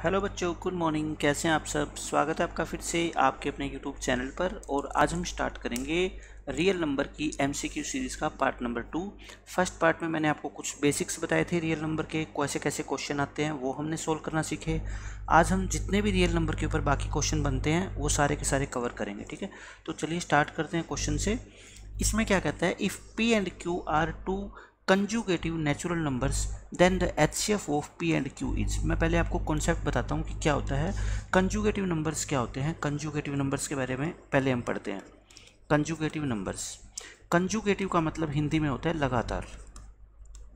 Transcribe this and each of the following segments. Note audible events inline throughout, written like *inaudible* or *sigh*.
Hello बच्चों, good morning. कैसे हैं आप सब? स्वागत है आपका फिर से आपके अपने यूट्यूब चैनल पर और आज हम स्टार्ट करेंगे रियल नंबर की एमसीक्यू सीरीज़ का part number two. First part में मैंने आपको कुछ बेसिक्स बताए थे रियल नंबर के कैसे कैसे क्वेश्चन आते हैं, वो हमने सोल्व करना सीखे। आज हम जितने भी रियल नंबर के ऊपर बाकी क्वेश्चन बनते हैं, वो सारे के सारे कवर करेंगे, ठीक है? तो चलिए स्टार्ट करते हैं क्वेश्चन से। इसमें क्या कहता है if P and Q are two consecutive natural numbers then the H C F of P and Q is मैं पहले आपको कॉन्सेप्ट बताता हूँ कि क्या होता है। कंजुगेटिव नंबर्स क्या होते हैं? कंजुगेटिव नंबर्स के बारे में पहले हम पढ़ते हैं। कंजुगेटिव नंबर्स कंजुगेटिव का मतलब हिंदी में होता है लगातार।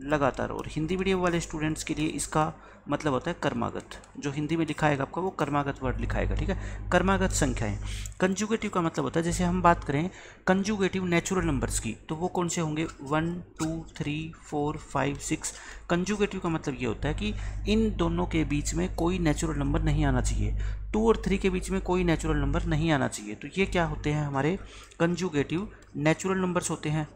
लगातार। और हिंदी मीडियम वाले स्टूडेंट्स के लिए इसका मतलब होता है कर्मागत। जो हिंदी में लिखाएगा आपका, वो कर्मागत वर्ड लिखाएगा, ठीक है? कर्मागत संख्याएँ। कंजुगेटिव का मतलब होता है, जैसे हम बात करें कंजुगेटिव नेचुरल नंबर्स की तो वो कौन से होंगे? One two three four five six consecutive का मतलब ये होता है कि इन दोनों के बीच में कोई नेचुरल नंबर नहीं आना चाहिए। टू और थ्री के बीच में कोई नेचुरल नंबर नहीं आना चाहिए। तो ये क्या होते हैं हमारे कंजुगेटिव नेचुरल नंबर्स होते हैं?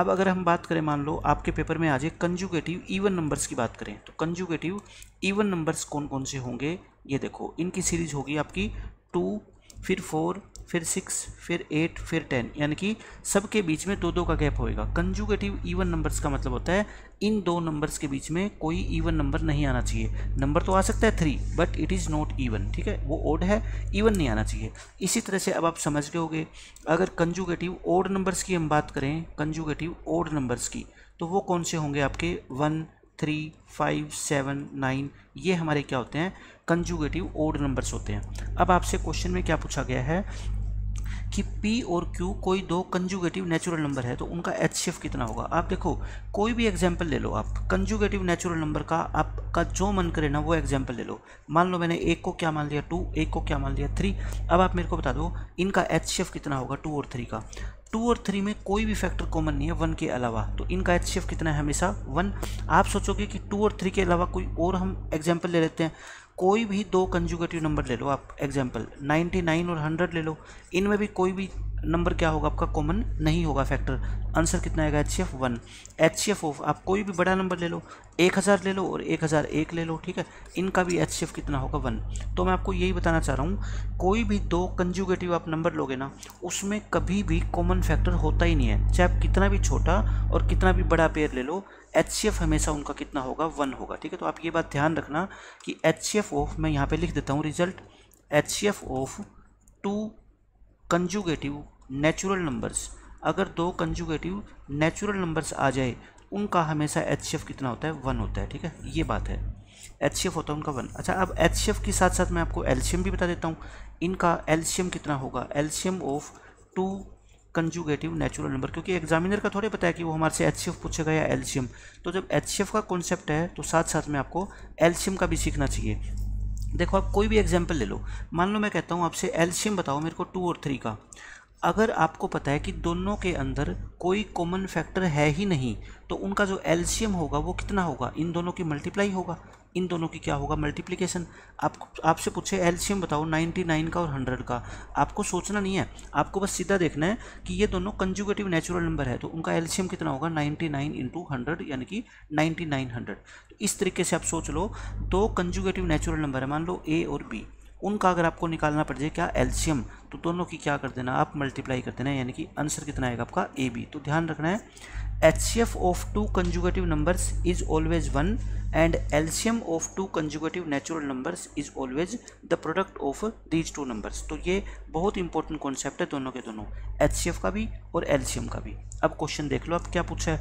अब अगर हम बात करें, मान लो आपके पेपर में आज कंजुगेटिव इवन नंबर्स की बात करें तो कंजुगेटिव इवन नंबर्स कौन कौन से होंगे? ये देखो, इनकी सीरीज़ होगी आपकी टू फिर फोर फिर सिक्स फिर एट फिर टेन यानी कि सबके बीच में दो दो का गैप होएगा। कंजुगेटिव इवन नंबर्स का मतलब होता है, इन दो नंबर्स के बीच में कोई इवन नंबर नहीं आना चाहिए। नंबर तो आ सकता है three but it is not even ठीक है? वो ओड है इवन नहीं आना चाहिए। इसी तरह से अब आप समझ गए होगे, अगर कंजुगेटिव ओड नंबर्स की हम बात करें कंजुगेटिव ओड नंबर्स की तो वो कौन से होंगे आपके? One three five seven nine ये हमारे क्या होते हैं? कंजुगेटिव ओड नंबर्स होते हैं। अब आपसे क्वेश्चन में क्या पूछा गया है? कि P और Q कोई दो कंजुगेटिव नेचुरल नंबर है तो उनका एच शिफ्ट कितना होगा? आप देखो, कोई भी एग्ज़ाम्पल ले लो आप। कंजुगेटिव नेचुरल नंबर का आपका जो मन करे ना, वो एग्ज़ाम्पल ले लो। मान लो मैंने एक को क्या मान लिया? टू एक को क्या मान लिया? थ्री अब आप मेरे को बता दो, इनका एच शिफ्ट कितना होगा? टू और थ्री का। टू और थ्री में कोई भी फैक्टर कॉमन नहीं है वन के अलावा। तो इनका एच शिफ्ट कितना है हमेशा? वन आप सोचोगे कि टू और थ्री के अलावा कोई और हम एग्ज़ाम्पल ले लेते हैं। कोई भी दो कंजुगेटिव नंबर ले लो आप एग्ज़ाम्पल 99 और 100 ले लो, इनमें भी कोई भी नंबर क्या होगा? आपका कॉमन नहीं होगा फैक्टर आंसर कितना आएगा? H C F one H C F of आप कोई भी बड़ा नंबर ले लो, एक हज़ार ले लो और एक हज़ार एक ले लो, ठीक है? इनका भी एच सी एफ़ कितना होगा? वन तो मैं आपको यही बताना चाह रहा हूँ, कोई भी दो कंजुगेटिव आप नंबर लोगे ना, उसमें कभी भी कॉमन फैक्टर होता ही नहीं है। चाहे आप कितना भी छोटा और कितना भी बड़ा पेयर ले लो एच सी एफ़ हमेशा उनका कितना होगा? वन होगा, ठीक है? तो आप ये बात ध्यान रखना कि एच सी एफ़ ऑफ़ मैं यहाँ पे लिख देता हूँ result H of two consecutive natural numbers अगर दो कंजुगेटिव नेचुरल नंबर्स आ जाए, उनका हमेशा एच सी एफ़ कितना होता है? वन होता है, ठीक है? ये बात है। एच सी एफ़ होता है, उनका वन अच्छा अब एच सी एफ़ के साथ साथ मैं आपको एल्शियम भी बता देता हूँ। इनका एल्शियम कितना होगा? LCM of two consecutive natural number क्योंकि एग्जामिनर का थोड़े पता है कि वो हमारे से एच पूछेगा या एल्शियम तो जब एचसीएफ का कॉन्सेप्ट है तो साथ साथ में आपको एल्शियम का भी सीखना चाहिए। देखो, आप कोई भी एग्ज़ाम्पल ले लो। मान लो मैं कहता हूँ, आपसे एल्शियम बताओ, मेरे को टू और थ्री का। अगर आपको पता है कि दोनों के अंदर कोई कॉमन फैक्टर है ही नहीं तो उनका जो एल्शियम होगा, वो कितना होगा? इन दोनों की मल्टीप्लाई होगा। इन दोनों की क्या होगा मल्टीप्लिकेशन आप आपसे पूछे एल्शियम बताओ 99 का और 100 का। आपको सोचना नहीं है। आपको बस सीधा देखना है कि ये दोनों कंजुगेटिव नेचुरल नंबर है तो उनका एल्शियम कितना होगा? 99 नाइन इंटू हंड्रेड, यानी कि 9900 तो इस तरीके से आप सोच लो, दो कंजुगेटिव नेचुरल नंबर है, मान लो ए और बी उनका अगर आपको निकालना पड़ जाए क्या? एल्शियम तो दोनों की क्या कर देना? आप मल्टीप्लाई कर देना, यानी कि आंसर कितना आएगा आपका? ए बी तो ध्यान रखना है F of two consecutive numbers is always one and LCM of two consecutive natural numbers is always the product of these two numbers तो ये बहुत इंपॉर्टेंट कॉन्सेप्ट है दोनों के दोनों एफ़ का भी और एल्शियम का भी। अब क्वेश्चन देख लो, अब क्या पूछा है?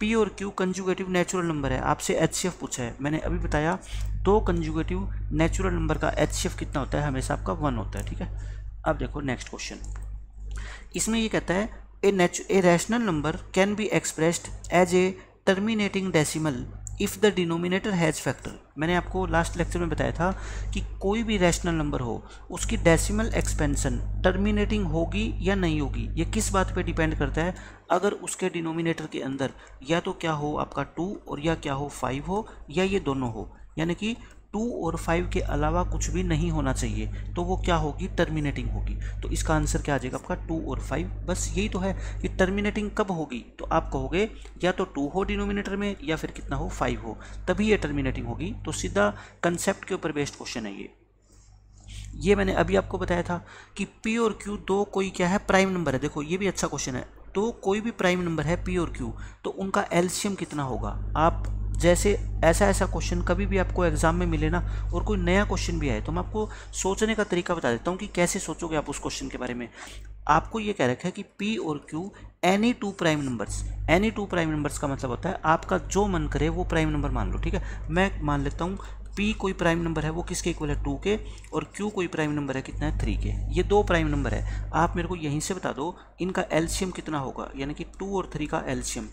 पी और क्यू कंजुगेटिव नेचुरल नंबर है। आपसे एच सी एफ़ पूछा है। मैंने अभी बताया, दो कंजुगेटिव नेचुरल नंबर का एच सी एफ़ कितना होता है? हमेशा आपका वन होता है, ठीक है? अब देखो नेक्स्ट क्वेश्चन इसमें ये कहता है a a rational number can be expressed as a terminating decimal if the denominator has factor मैंने आपको लास्ट लेक्चर में बताया था कि कोई भी रैशनल नंबर हो, उसकी डेसिमल एक्सपेंशन टर्मिनेटिंग होगी या नहीं होगी, ये किस बात पे डिपेंड करता है? अगर उसके डिनोमिनेटर के अंदर या तो क्या हो आपका टू और या क्या हो फाइव हो, या ये दोनों हो। यानी कि टू और फाइव के अलावा कुछ भी नहीं होना चाहिए। तो वो क्या होगी? टर्मिनेटिंग होगी। तो इसका आंसर क्या आ जाएगा आपका? टू और फाइव। बस यही तो है कि टर्मिनेटिंग कब होगी? तो आप कहोगे, या तो टू हो डिनोमिनेटर में, या फिर कितना हो, फाइव हो। तभी ये टर्मिनेटिंग होगी। तो सीधा कंसेप्ट के ऊपर बेस्ड क्वेश्चन है ये। ये मैंने अभी आपको बताया था कि पी और क्यू दो कोई क्या है? प्राइम नंबर है। देखो, ये भी अच्छा क्वेश्चन है। तो कोई भी प्राइम नंबर है पी और क्यू तो उनका एल्शियम कितना होगा? आप जैसे ऐसा ऐसा क्वेश्चन कभी भी आपको एग्ज़ाम में मिले ना, और कोई नया क्वेश्चन भी आए तो मैं आपको सोचने का तरीका बता देता हूँ कि कैसे सोचोगे आप उस क्वेश्चन के बारे में। आपको ये कह रखा है कि पी और Q any two prime numbers any two prime numbers का मतलब होता है, आपका जो मन करे वो प्राइम नंबर मान लो, ठीक है? मैं मान लेता हूँ, P कोई प्राइम नंबर है, वो किसके इक्वल है? टू के, और Q कोई प्राइम नंबर है, कितना है? थ्री के। ये दो प्राइम नंबर है। आप मेरे को यहीं से बता दो, इनका एल्शियम कितना होगा? यानी कि टू और थ्री का एल्शियम।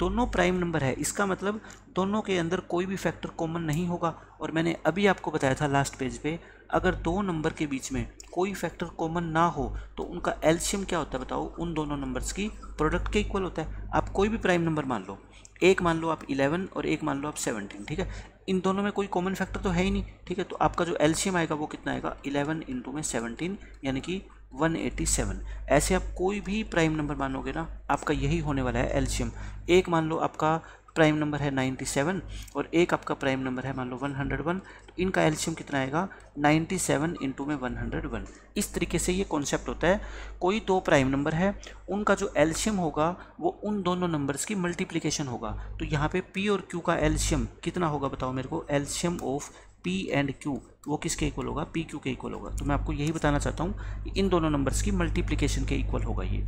दोनों प्राइम नंबर है। इसका मतलब दोनों के अंदर कोई भी फैक्टर कॉमन नहीं होगा। और मैंने अभी आपको बताया था लास्ट पेज पे, अगर दो नंबर के बीच में कोई फैक्टर कॉमन ना हो तो उनका एल्शियम क्या होता है बताओ? उन दोनों नंबर्स की प्रोडक्ट के इक्वल होता है। आप कोई भी प्राइम नंबर मान लो, एक मान लो आप 11 और एक मान लो आप 17 ठीक है? इन दोनों में कोई कॉमन फैक्टर तो है ही नहीं, ठीक है? तो आपका जो एल्शियम आएगा वो कितना आएगा? 11 इंटू में 17 यानी कि 187 ऐसे आप कोई भी प्राइम नंबर मानोगे ना, आपका यही होने वाला है एल्शियम। एक मान लो आपका प्राइम नंबर है 97 और एक आपका प्राइम नंबर है मान लो 101 तो इनका एल्शियम कितना आएगा? 97 सेवन इंटू में 101 इस तरीके से ये कॉन्सेप्ट होता है। कोई दो प्राइम नंबर है, उनका जो एल्शियम होगा, वो उन दोनों नंबर्स की मल्टीप्लिकेशन होगा। तो यहाँ पे पी और क्यू का एल्शियम कितना होगा बताओ मेरे को? LCM of P and Q वो किसके इक्वल होगा? पी क्यू के इक्वल होगा। तो मैं आपको यही बताना चाहता हूँ इन दोनों नंबर्स की मल्टीप्लिकेशन के इक्वल होगा ये।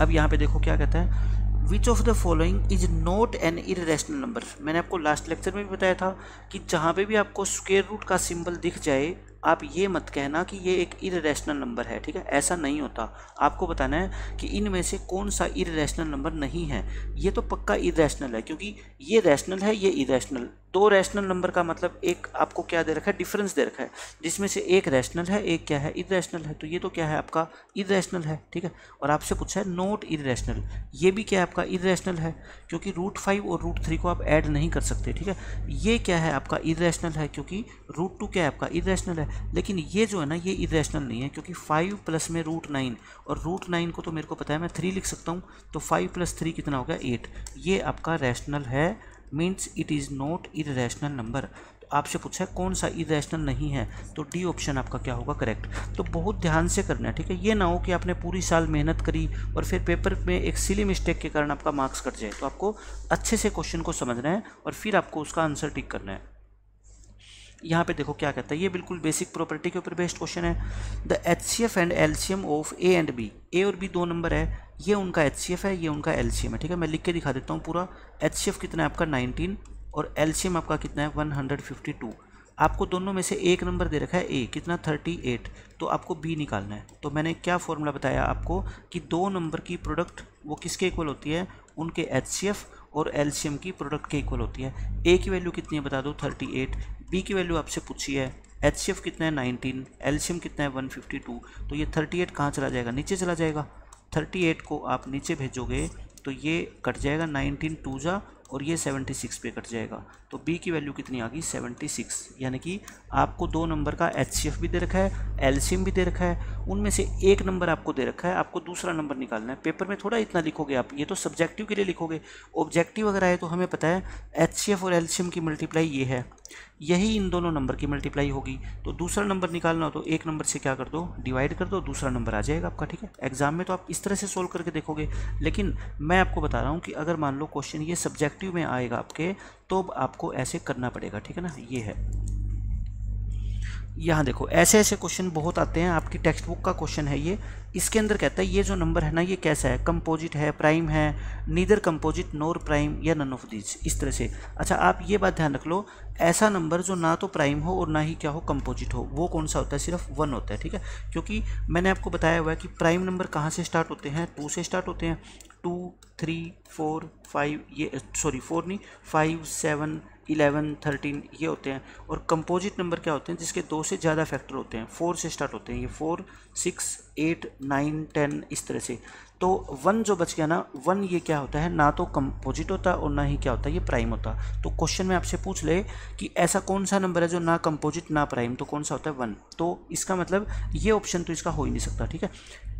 अब यहाँ पे देखो क्या कहता है। Which of the following is not an irrational number मैंने आपको लास्ट लेक्चर में भी बताया था कि जहाँ पे भी आपको स्क्वेयर रूट का सिंबल दिख जाए, आप ये मत कहना कि ये एक इरेशनल नंबर है, ठीक है? ऐसा नहीं होता। आपको बताना है कि इनमें से कौन सा इरेशनल नंबर नहीं है। ये तो पक्का इरेशनल है, क्योंकि ये रैशनल है, ये इरेशनल दो रैशनल नंबर का मतलब एक आपको क्या दे रखा है? डिफरेंस दे रखा है। जिसमें से एक रैशनल है, एक क्या है? इरेशनल है। तो ये तो क्या है? आपका इरेशनल है, ठीक है? और आपसे पूछा है नोट इरेशनल ये भी क्या है आपका इरेशनल है, क्योंकि रूट फाइव और रूट थ्री को आप ऐड नहीं कर सकते, ठीक है? ये क्या है आपका इरेशनल है, क्योंकि रूट टू क्या है आपका इरेशनल है, लेकिन ये जो है ना, ये इरेशनल नहीं है, क्योंकि फाइव प्लस में रूट नाइन और रूट नाइन को तो मेरे को पता है, मैं थ्री लिख सकता हूँ तो फाइव प्लस थ्री कितना हो गया? एट ये आपका रैशनल है means it is not irrational number आपसे पूछा है, कौन सा इरेशनल नहीं है तो डी ऑप्शन आपका क्या होगा? करेक्ट तो बहुत ध्यान से करना है, ठीक है? ये ना हो कि आपने पूरी साल मेहनत करी और फिर पेपर में एक सिली मिस्टेक के कारण आपका मार्क्स कट जाए तो आपको अच्छे से क्वेश्चन को समझना है और फिर आपको उसका आंसर टिक करना है। यहाँ पे देखो क्या कहता है, ये बिल्कुल बेसिक प्रॉपर्टी के ऊपर बेस्ड क्वेश्चन है। The H C F and L C M of A and B A और बी दो नंबर है, ये उनका एच सी एफ़ है, ये उनका एल सी एम है, ठीक है? मैं लिख के दिखा देता हूँ पूरा। एच सी एफ़ कितना है आपका? नाइनटीन। और एल्शियम आपका कितना है? वन हंड्रेड फिफ्टी टू आपको दोनों में से एक नंबर दे रखा है ए, कितना? थर्टी एट तो आपको बी निकालना है। तो मैंने क्या फॉर्मूला बताया आपको कि दो नंबर की प्रोडक्ट वो किसके इक्वल होती है? उनके एच सी एफ़ और एल्शियम की प्रोडक्ट के इक्वल होती है। ए की वैल्यू कितनी है बता दो? थर्टी एट बी की वैल्यू आपसे पूछी है। एच सी एफ़ कितना है? नाइनटीन एल्शियम कितना है? वन फिफ्टी टू तो ये थर्टी एट कहाँ चला जाएगा? नीचे चला जाएगा। थर्टी एट को आप नीचे भेजोगे तो ये कट जाएगा। नाइनटीन टू जा और ये 76 पे कट जाएगा। तो बी की वैल्यू कितनी आ गई? 76 यानी कि आपको दो नंबर का एचसीएफ भी दे रखा है एल्शियम भी दे रखा है, उनमें से एक नंबर आपको दे रखा है, आपको दूसरा नंबर निकालना है। पेपर में थोड़ा इतना लिखोगे आप, ये तो सब्जेक्टिव के लिए लिखोगे। ऑब्जेक्टिव अगर आए तो हमें पता है एचसीएफ और एल्शियम की मल्टीप्लाई ये है। यही इन दोनों नंबर की मल्टीप्लाई होगी। तो दूसरा नंबर निकालना हो तो एक नंबर से क्या कर दो डिवाइड कर दो, दूसरा नंबर आ जाएगा आपका, ठीक है? एग्ज़ाम में तो आप इस तरह से सोल्व करके देखोगे। लेकिन मैं आपको बता रहा हूँ कि अगर मान लो क्वेश्चन ये सब्जेक्टिव में आएगा आपके तो आपको ऐसे करना पड़ेगा, ठीक है ना? ये है। यहाँ देखो, ऐसे ऐसे क्वेश्चन बहुत आते हैं, आपकी टेक्स्ट बुक का क्वेश्चन है ये। इसके अंदर कहता है, ये जो नंबर है ना, ये कैसा है? कंपोजिट है प्राइम है नीदर कंपोजिट नोर प्राइम या नन ऑफ़ दीज इस तरह से। अच्छा आप ये बात ध्यान रख लो, ऐसा नंबर जो ना तो प्राइम हो और ना ही क्या हो कंपोजिट हो, वो कौन सा होता है? सिर्फ़ वन होता है, ठीक है? क्योंकि मैंने आपको बताया हुआ है कि प्राइम नंबर कहाँ से स्टार्ट होते हैं? टू से स्टार्ट होते हैं। टू थ्री फोर फाइव ये सॉरी फोर नहीं फाइव सेवन इलेवन, थर्टीन ये होते हैं। और कंपोजिट नंबर क्या होते हैं? जिसके दो से ज़्यादा फैक्टर होते हैं। फोर से स्टार्ट होते हैं ये। Four six eight nine ten इस तरह से। तो वन जो बच गया ना वन ये क्या होता है? ना तो कंपोजिट होता और ना ही क्या होता? है ये प्राइम होता। तो क्वेश्चन में आपसे पूछ ले कि ऐसा कौन सा नंबर है जो ना कंपोजिट ना प्राइम तो कौन सा होता है? वन तो इसका मतलब ये ऑप्शन तो इसका हो ही नहीं सकता, ठीक है?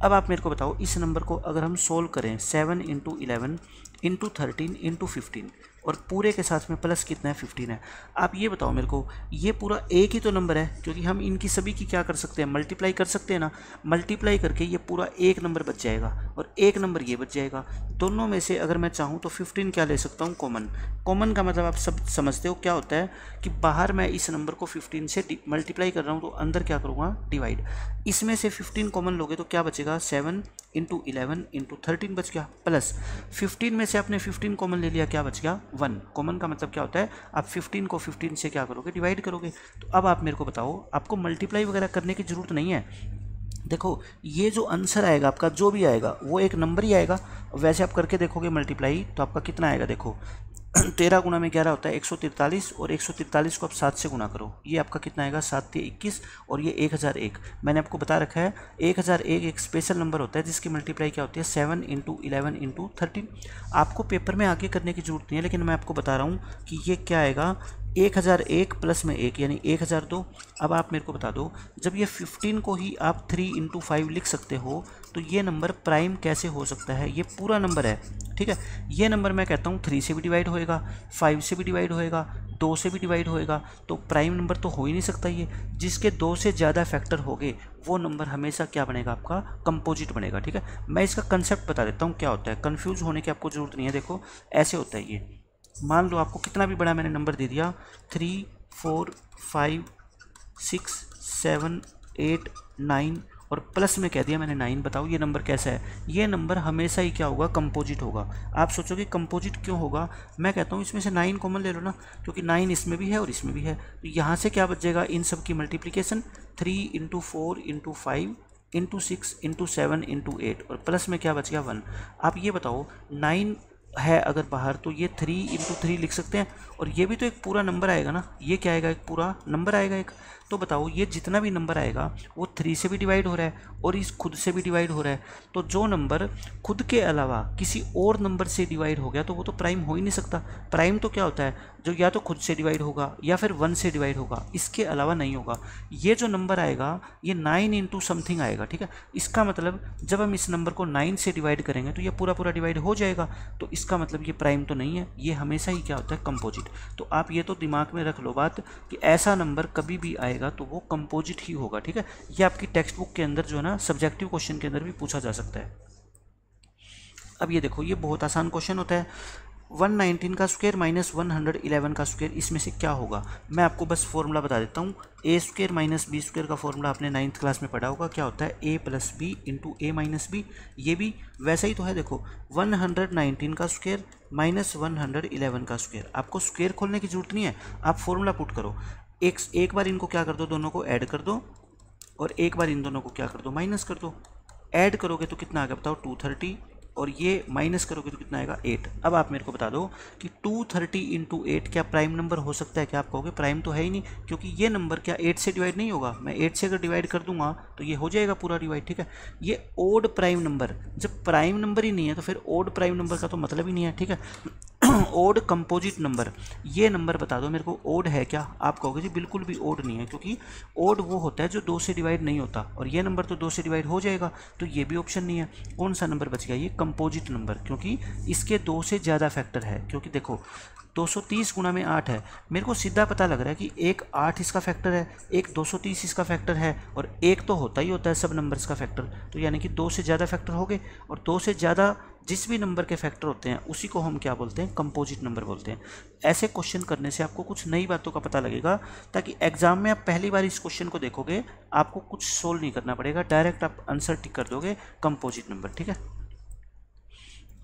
अब आप मेरे को बताओ, इस नंबर को अगर हम सोल्व करें seven into eleven into thirteen into fifteen और पूरे के साथ में प्लस कितना है? फिफ्टीन है। आप ये बताओ मेरे को, ये पूरा एक ही तो नंबर है, क्योंकि हम इनकी सभी की क्या कर सकते हैं? मल्टीप्लाई कर सकते हैं ना? मल्टीप्लाई करके ये पूरा एक नंबर बच जाएगा और एक नंबर ये बच जाएगा। दोनों में से अगर मैं चाहूँ तो फिफ्टीन क्या ले सकता हूँ? कॉमन कॉमन का मतलब आप सब समझते हो क्या होता है कि बाहर मैं इस नंबर को फिफ्टीन से मल्टीप्लाई कर रहा हूँ तो अंदर क्या करूँगा? डिवाइड इसमें से फिफ्टीन कॉमन लोगे तो क्या बचेगा? Seven into eleven into thirteen बच गया। प्लस फिफ्टीन में से आपने फिफ्टीन कॉमन ले लिया, क्या बच गया? वन कॉमन का मतलब क्या होता है? आप फिफ्टीन को फिफ्टीन से क्या करोगे? डिवाइड करोगे। तो अब आप मेरे को बताओ, आपको मल्टीप्लाई वगैरह करने की ज़रूरत नहीं है। देखो, ये जो आंसर आएगा, आपका जो भी आएगा, वो एक नंबर ही आएगा। वैसे आप करके देखोगे मल्टीप्लाई तो आपका कितना आएगा? देखो *clears throat* तेरह गुना में ग्यारह होता है, एक सौ तिरतालीस और एक सौ तिरतालीस को आप सात से गुना करो। ये आपका कितना आएगा? सात या इक्कीस और ये एक हज़ार एक। मैंने आपको बता रखा है, एक हज़ार एक एक स्पेशल नंबर होता है, जिसकी मल्टीप्लाई क्या होती है? Seven into eleven into thirteen आपको पेपर में आगे करने की ज़रूरत नहीं है, लेकिन मैं आपको बता रहा हूँ कि ये क्या आएगा? एक हज़ार एक प्लस में एक, यानी एक हज़ार दो। अब आप मेरे को बता दो, जब ये फिफ्टीन को ही आप थ्री इंटू फाइव लिख सकते हो तो ये नंबर प्राइम कैसे हो सकता है? ये पूरा नंबर है, ठीक है? ये नंबर मैं कहता हूँ थ्री से भी डिवाइड होएगा फाइव से भी डिवाइड होएगा, दो से भी डिवाइड होएगा तो प्राइम नंबर तो हो ही नहीं सकता ये। जिसके दो से ज़्यादा फैक्टर हो गए वो नंबर हमेशा क्या बनेगा आपका? कंपोजिट बनेगा, ठीक है? मैं इसका कंसेप्ट बता देता हूँ क्या होता है। कन्फ्यूज़ होने की आपको ज़रूरत नहीं है, देखो, ऐसे होता है ये। मान लो आपको कितना भी बड़ा मैंने नंबर दे दिया three four five six seven eight nine और प्लस में कह दिया मैंने नाइन बताओ, ये नंबर कैसा है? ये नंबर हमेशा ही क्या होगा? कंपोजिट होगा। आप सोचोगे कंपोजिट क्यों होगा? मैं कहता हूँ, इसमें से नाइन कॉमन ले लो ना, क्योंकि नाइन इसमें भी है और इसमें भी है। तो यहाँ से क्या बचेगा इन सब की multiplication three into four into five into six into seven into eight और प्लस में क्या बच गया? वन आप ये बताओ नाइन है अगर बाहर तो ये थ्री इंटू थ्री लिख सकते हैं। और ये भी तो एक पूरा नंबर आएगा ना? ये क्या आएगा? एक पूरा नंबर आएगा एक। तो बताओ, ये जितना भी नंबर आएगा, वो थ्री से भी डिवाइड हो रहा है और इस खुद से भी डिवाइड हो रहा है। तो जो नंबर खुद के अलावा किसी और नंबर से डिवाइड हो गया तो वो तो प्राइम हो ही नहीं सकता। प्राइम तो क्या होता है? जो या तो खुद से डिवाइड होगा या फिर वन से डिवाइड होगा, इसके अलावा नहीं होगा। ये जो नंबर आएगा, ये नाइन इंटू समथिंग आएगा, ठीक है? इसका मतलब जब हम इस नंबर को नाइन से डिवाइड करेंगे तो ये पूरा पूरा डिवाइड हो जाएगा। तो इसका मतलब ये प्राइम तो नहीं है, ये हमेशा ही क्या होता है? कंपोजिट तो आप ये तो दिमाग में रख लो बात कि ऐसा नंबर कभी भी आएगा तो वो कंपोजिट ही होगा, ठीक है? ये आपकी टेक्स्ट बुक के अंदर जो है ना सब्जेक्टिव क्वेश्चन के अंदर भी पूछा जा सकता है। अब ये देखो, ये बहुत आसान क्वेश्चन होता है। 119 का स्क्वायर माइनस वन का स्क्वायर इसमें से क्या होगा? मैं आपको बस फॉर्मूला बता देता हूँ। A square minus B square का फॉर्मूला आपने नाइन्थ क्लास में पढ़ा होगा। क्या होता है? A plus B into A minus B ये भी वैसा ही तो है, देखो। 119 का स्क्वायर माइनस वन का स्क्वायर आपको स्क्वायर खोलने की ज़रूरत नहीं है। आप फॉर्मूला पुट करो। एक एक बार इनको क्या कर दो? दोनों को ऐड कर दो। और एक बार इन दोनों को क्या कर दो माइनस कर दो। ऐड करोगे तो कितना आ गया बताओ टू थर्टी और ये माइनस करोगे तो कितना आएगा एट अब आप मेरे को बता दो कि टू थर्टी इंटू एट क्या प्राइम नंबर हो सकता है, क्या आप कहोगे? प्राइम तो है ही नहीं, क्योंकि ये नंबर क्या एट से डिवाइड नहीं होगा। मैं एट से अगर डिवाइड कर दूँगा तो ये हो जाएगा पूरा डिवाइड ठीक है? ये ओड प्राइम नंबर जब प्राइम नंबर ही नहीं है तो फिर ओड प्राइम नंबर का तो मतलब ही नहीं है, ठीक है? *clears throat* Odd composite number. ये नंबर बता दो मेरे को, ओड है क्या? आप कहोगे, जी, बिल्कुल भी ओड नहीं है, क्योंकि ओड वो होता है जो दो से डिवाइड नहीं होता, और ये नंबर तो दो से डिवाइड हो जाएगा तो ये भी ऑप्शन नहीं है। कौन सा नंबर बच गया? ये कंपोजिट नंबर, क्योंकि इसके दो से ज़्यादा फैक्टर है, क्योंकि देखो 230 गुना में आठ है। मेरे को सीधा पता लग रहा है कि एक आठ इसका फैक्टर है, एक 230 इसका फैक्टर है, और एक तो होता ही होता है सब नंबर्स का फैक्टर। तो यानी कि दो से ज़्यादा फैक्टर हो गए, और दो से ज़्यादा जिस भी नंबर के फैक्टर होते हैं, उसी को हम क्या बोलते हैं? कंपोजिट नंबर बोलते हैं। ऐसे क्वेश्चन करने से आपको कुछ नई बातों का पता लगेगा, ताकि एग्ज़ाम में आप पहली बार इस क्वेश्चन को देखोगे, आपको कुछ सोल्व नहीं करना पड़ेगा डायरेक्ट आप आंसर टिक कर दोगे कंपोजिट नंबर ठीक है?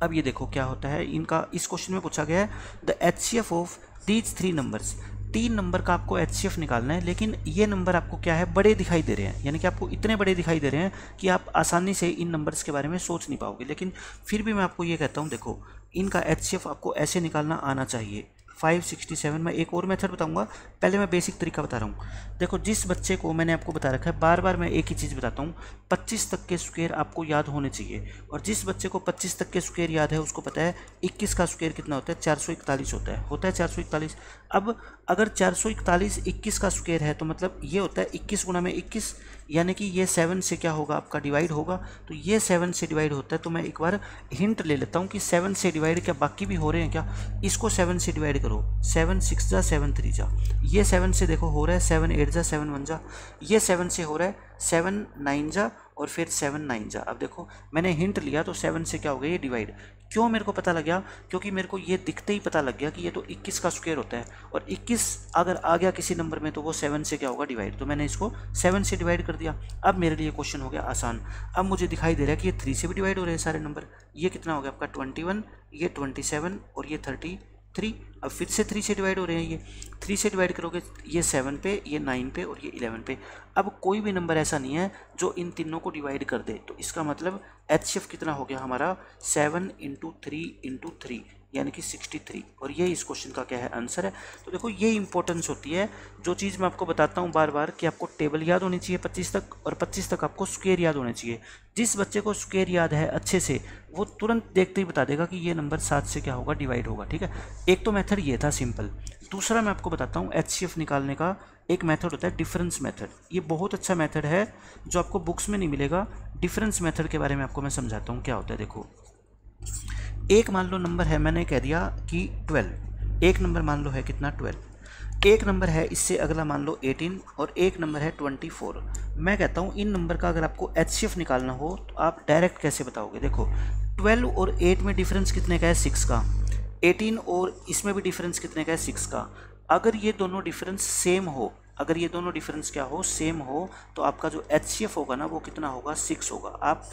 अब ये देखो क्या होता है, इनका, इस क्वेश्चन में पूछा गया है the H C F of these three numbers तीन नंबर का आपको एच सी एफ़ निकालना है, लेकिन ये नंबर आपको क्या है? बड़े दिखाई दे रहे हैं। यानी कि आपको इतने बड़े दिखाई दे रहे हैं कि आप आसानी से इन नंबर्स के बारे में सोच नहीं पाओगे। लेकिन फिर भी मैं आपको ये कहता हूँ, देखो, इनका एच सी एफ़ आपको ऐसे निकालना आना चाहिए फाइव सिक्सटी सेवन मैं एक और मेथड बताऊँगा। पहले मैं बेसिक तरीका बता रहा हूँ। देखो, जिस बच्चे को मैंने आपको बता रखा है, बार बार मैं एक ही चीज़ बताता हूँ। पच्चीस तक के स्क्वेयर आपको याद होने चाहिए। और जिस बच्चे को पच्चीस तक के स्क्वेयर याद है, उसको पता है इक्कीस का स्क्वेयर कितना होता है? चार सौ इकतालीस होता है। होता है चार सौ इकतालीस। अब अगर चार सौ इकतालीस इक्कीस का स्क्वेयर है तो मतलब ये होता है इक्कीस गुना में इक्कीस। यानी कि ये सेवन से क्या होगा? आपका डिवाइड होगा। तो ये सेवन से डिवाइड होता है तो मैं एक बार हिंट ले लेता हूँ कि सेवन से डिवाइड क्या बाकी भी हो रहे हैं क्या? इसको सेवन से डिवाइड करो। सेवन सिक्स जा सेवन थ्री जा। ये सेवन से देखो, हो रहा है सेवन एट जा सेवन वन जा। ये सेवन से हो रहा है सेवन नाइन जा और फिर सेवन नाइन जा अब देखो, मैंने हिंट लिया तो सेवन से क्या हो गया? ये डिवाइड क्यों मेरे को पता लग गया? क्योंकि मेरे को ये दिखते ही पता लग गया कि ये तो 21 का स्क्वायर होता है। और 21 अगर आ गया किसी नंबर में तो वो 7 से क्या होगा? डिवाइड तो मैंने इसको 7 से डिवाइड कर दिया। अब मेरे लिए क्वेश्चन हो गया आसान। अब मुझे दिखाई दे रहा है कि ये 3 से भी डिवाइड हो रहे हैं सारे नंबर ये कितना हो गया आपका? 21 ये 27 और ये 30 थ्री अब फिर से थ्री से डिवाइड हो रहे हैं ये। थ्री से डिवाइड करोगे, ये सेवन पे, ये नाइन पे और ये इलेवन पे। अब कोई भी नंबर ऐसा नहीं है जो इन तीनों को डिवाइड कर दे। तो इसका मतलब एच कितना हो गया हमारा? Seven into three into three यानी कि 63 और ये इस क्वेश्चन का क्या है आंसर है? तो देखो, ये इंपॉर्टेंस होती है, जो चीज़ मैं आपको बताता हूँ बार बार कि आपको टेबल याद होनी चाहिए 25 तक और 25 तक आपको स्क्वेयर याद होने चाहिए। जिस बच्चे को स्क्वेयर याद है अच्छे से, वो तुरंत देखते ही बता देगा कि ये नंबर सात से क्या होगा डिवाइड होगा, ठीक है? एक तो मैथड ये था सिंपल दूसरा मैं आपको बताता हूँ एच निकालने का एक मेथड होता है डिफरेंस मेथड ये बहुत अच्छा मेथड है, जो आपको बुक्स में नहीं मिलेगा। डिफरेंस मेथड के बारे में आपको मैं समझाता हूँ क्या होता है, देखो। एक मान लो नंबर है, मैंने कह दिया कि ट्वेल्व एक नंबर मान लो है कितना? ट्वेल्व एक नंबर है, इससे अगला मान लो एटीन और एक नंबर है ट्वेंटी फोर मैं कहता हूँ, इन नंबर का अगर आपको एचसीएफ निकालना हो तो आप डायरेक्ट कैसे बताओगे? देखो ट्वेल्व और एट में डिफरेंस कितने का है? सिक्स का। एटीन और इसमें भी डिफरेंस कितने का है? सिक्स का। अगर ये दोनों डिफरेंस सेम हो, अगर ये दोनों डिफरेंस क्या हो? सेम हो तो आपका जो एचसीएफ होगा ना, वो कितना होगा? सिक्स होगा। आप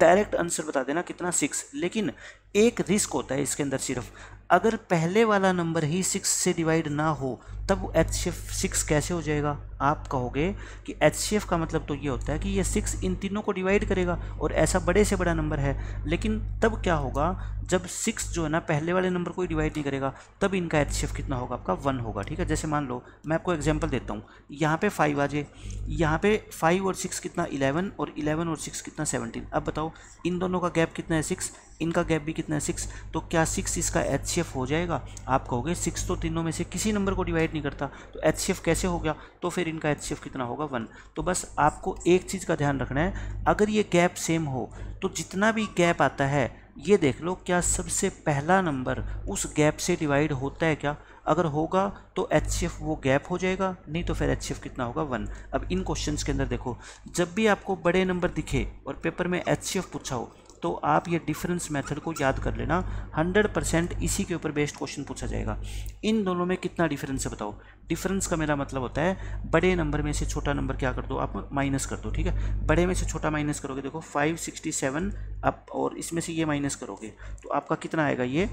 डायरेक्ट आंसर बता देना कितना सिक्स लेकिन एक रिस्क होता है इसके अंदर सिर्फ़। अगर पहले वाला नंबर ही सिक्स से डिवाइड ना हो, तब एच सी एफ़ सिक्स कैसे हो जाएगा? आप कहोगे कि एच सी एफ़ का मतलब तो ये होता है कि ये सिक्स इन तीनों को डिवाइड करेगा और ऐसा बड़े से बड़ा नंबर है। लेकिन तब क्या होगा? जब सिक्स जो है ना, पहले वाले नंबर को डिवाइड नहीं करेगा, तब इनका एच सी एफ़ कितना होगा? आपका वन होगा, ठीक है? जैसे मान लो, मैं आपको एग्ज़ाम्पल देता हूँ। यहाँ पे फाइव आ जाए। यहाँ पे फाइव और सिक्स कितना इलेवन और इलेवन और सिक्स कितना सेवनटीन अब बताओ, इन दोनों का गैप कितना है सिक्स इनका गैप भी कितना है? सिक्स तो क्या सिक्स इसका एचसीएफ हो जाएगा? आप कहोगे सिक्स तो तीनों में से किसी नंबर को डिवाइड नहीं करता। तो एचसीएफ कैसे हो गया? तो फिर इनका एचसीएफ कितना होगा? वन तो बस आपको एक चीज़ का ध्यान रखना है। अगर ये गैप सेम हो तो जितना भी गैप आता है, ये देख लो क्या सबसे पहला नंबर उस गैप से डिवाइड होता है क्या? अगर होगा तो एचसीएफ वो गैप हो जाएगा, नहीं तो फिर एचसीएफ कितना होगा? वन अब इन क्वेश्चंस के अंदर देखो, जब भी आपको बड़े नंबर दिखे और पेपर में एचसीएफ पूछा हो तो आप ये डिफरेंस मेथड को याद कर लेना। 100 परसेंट इसी के ऊपर बेस्ड क्वेश्चन पूछा जाएगा। इन दोनों में कितना डिफरेंस है बताओ? डिफरेंस का मेरा मतलब होता है, बड़े नंबर में से छोटा नंबर क्या कर दो? आप माइनस कर दो, ठीक है? बड़े में से छोटा माइनस करोगे, देखो 567 अब और इसमें से ये माइनस करोगे। तो आपका कितना आएगा ये?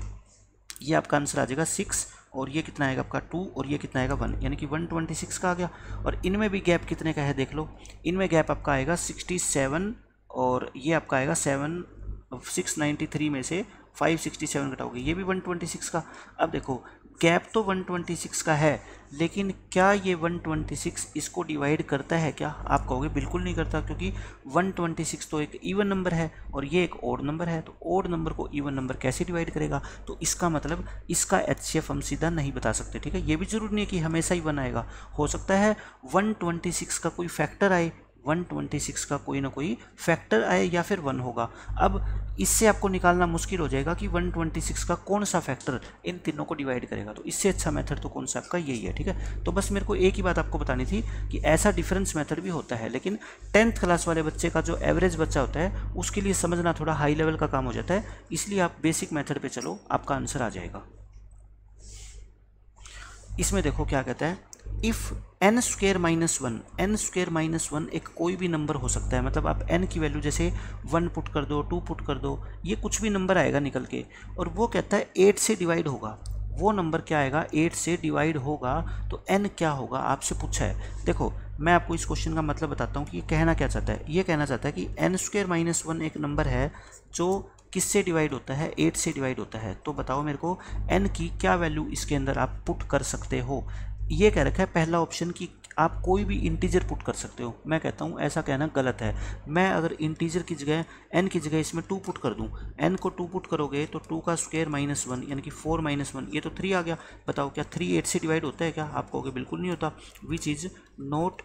ये आपका आंसर आ जाएगा सिक्स और ये कितना आएगा आपका टू और ये कितना आएगा वन यानी कि वन ट्वेंटी सिक्स का आ गया। और इनमें भी गैप कितने का है, देख लो। इनमें गैप आपका आएगा सिक्सटी सेवन और ये आपका आएगा सेवन सिक्स नाइन्टी थ्री में से फाइव सिक्सटी सेवन घटाओगे ये भी वन ट्वेंटी सिक्स का। अब देखो, गैप तो वन ट्वेंटी सिक्स का है, लेकिन क्या ये वन ट्वेंटी सिक्स इसको डिवाइड करता है क्या? आप कहोगे बिल्कुल नहीं करता, क्योंकि वन ट्वेंटी सिक्स तो एक इवन नंबर है और ये एक ओड नंबर है। तो ओड नंबर को इवन नंबर कैसे डिवाइड करेगा? तो इसका मतलब इसका एचसीएफ हम सीधा नहीं बता सकते, ठीक है? ये भी ज़रूरी नहीं है कि हमेशा ही वन आएगा। हो सकता है वन ट्वेंटी सिक्स का कोई फैक्टर आए 126 का कोई ना कोई फैक्टर आए या फिर वन होगा। अब इससे आपको निकालना मुश्किल हो जाएगा कि 126 का कौन सा फैक्टर इन तीनों को डिवाइड करेगा। तो इससे अच्छा मेथड तो कौन सा आपका यही है, ठीक है? तो बस मेरे को एक ही बात आपको बतानी थी कि ऐसा डिफरेंस मेथड भी होता है, लेकिन टेंथ क्लास वाले बच्चे का जो एवरेज बच्चा होता है, उसके लिए समझना थोड़ा हाई लेवल का काम हो जाता है। इसलिए आप बेसिक मैथड पर चलो, आपका आंसर आ जाएगा। इसमें देखो क्या कहता है if N square minus one N square minus one एक कोई भी नंबर हो सकता है। मतलब आप एन की वैल्यू जैसे वन पुट कर दो टू पुट कर दो, ये कुछ भी नंबर आएगा निकल के। और वो कहता है एट से डिवाइड होगा। वो नंबर क्या आएगा? एट से डिवाइड होगा तो एन क्या होगा? आपसे पूछा है। देखो, मैं आपको इस क्वेश्चन का मतलब बताता हूँ कि कहना क्या चाहता है। ये कहना चाहता है कि एन स्क्वेयर माइनस वन एक नंबर है, जो किससे डिवाइड होता है? एट से डिवाइड होता है। तो बताओ मेरे को एन की क्या वैल्यू इसके अंदर आप पुट कर सकते हो? ये कह रखा है, पहला ऑप्शन कि आप कोई भी इंटीजर पुट कर सकते हो। मैं कहता हूँ, ऐसा कहना गलत है। मैं अगर इंटीजर की जगह एन की जगह इसमें टू पुट कर दूँ एन को टू पुट करोगे तो टू का स्क्वायर माइनस वन यानी कि फोर माइनस वन ये तो थ्री आ गया। बताओ, क्या थ्री एट से डिवाइड होता है क्या? आप कहोगे बिल्कुल नहीं होता। Which is not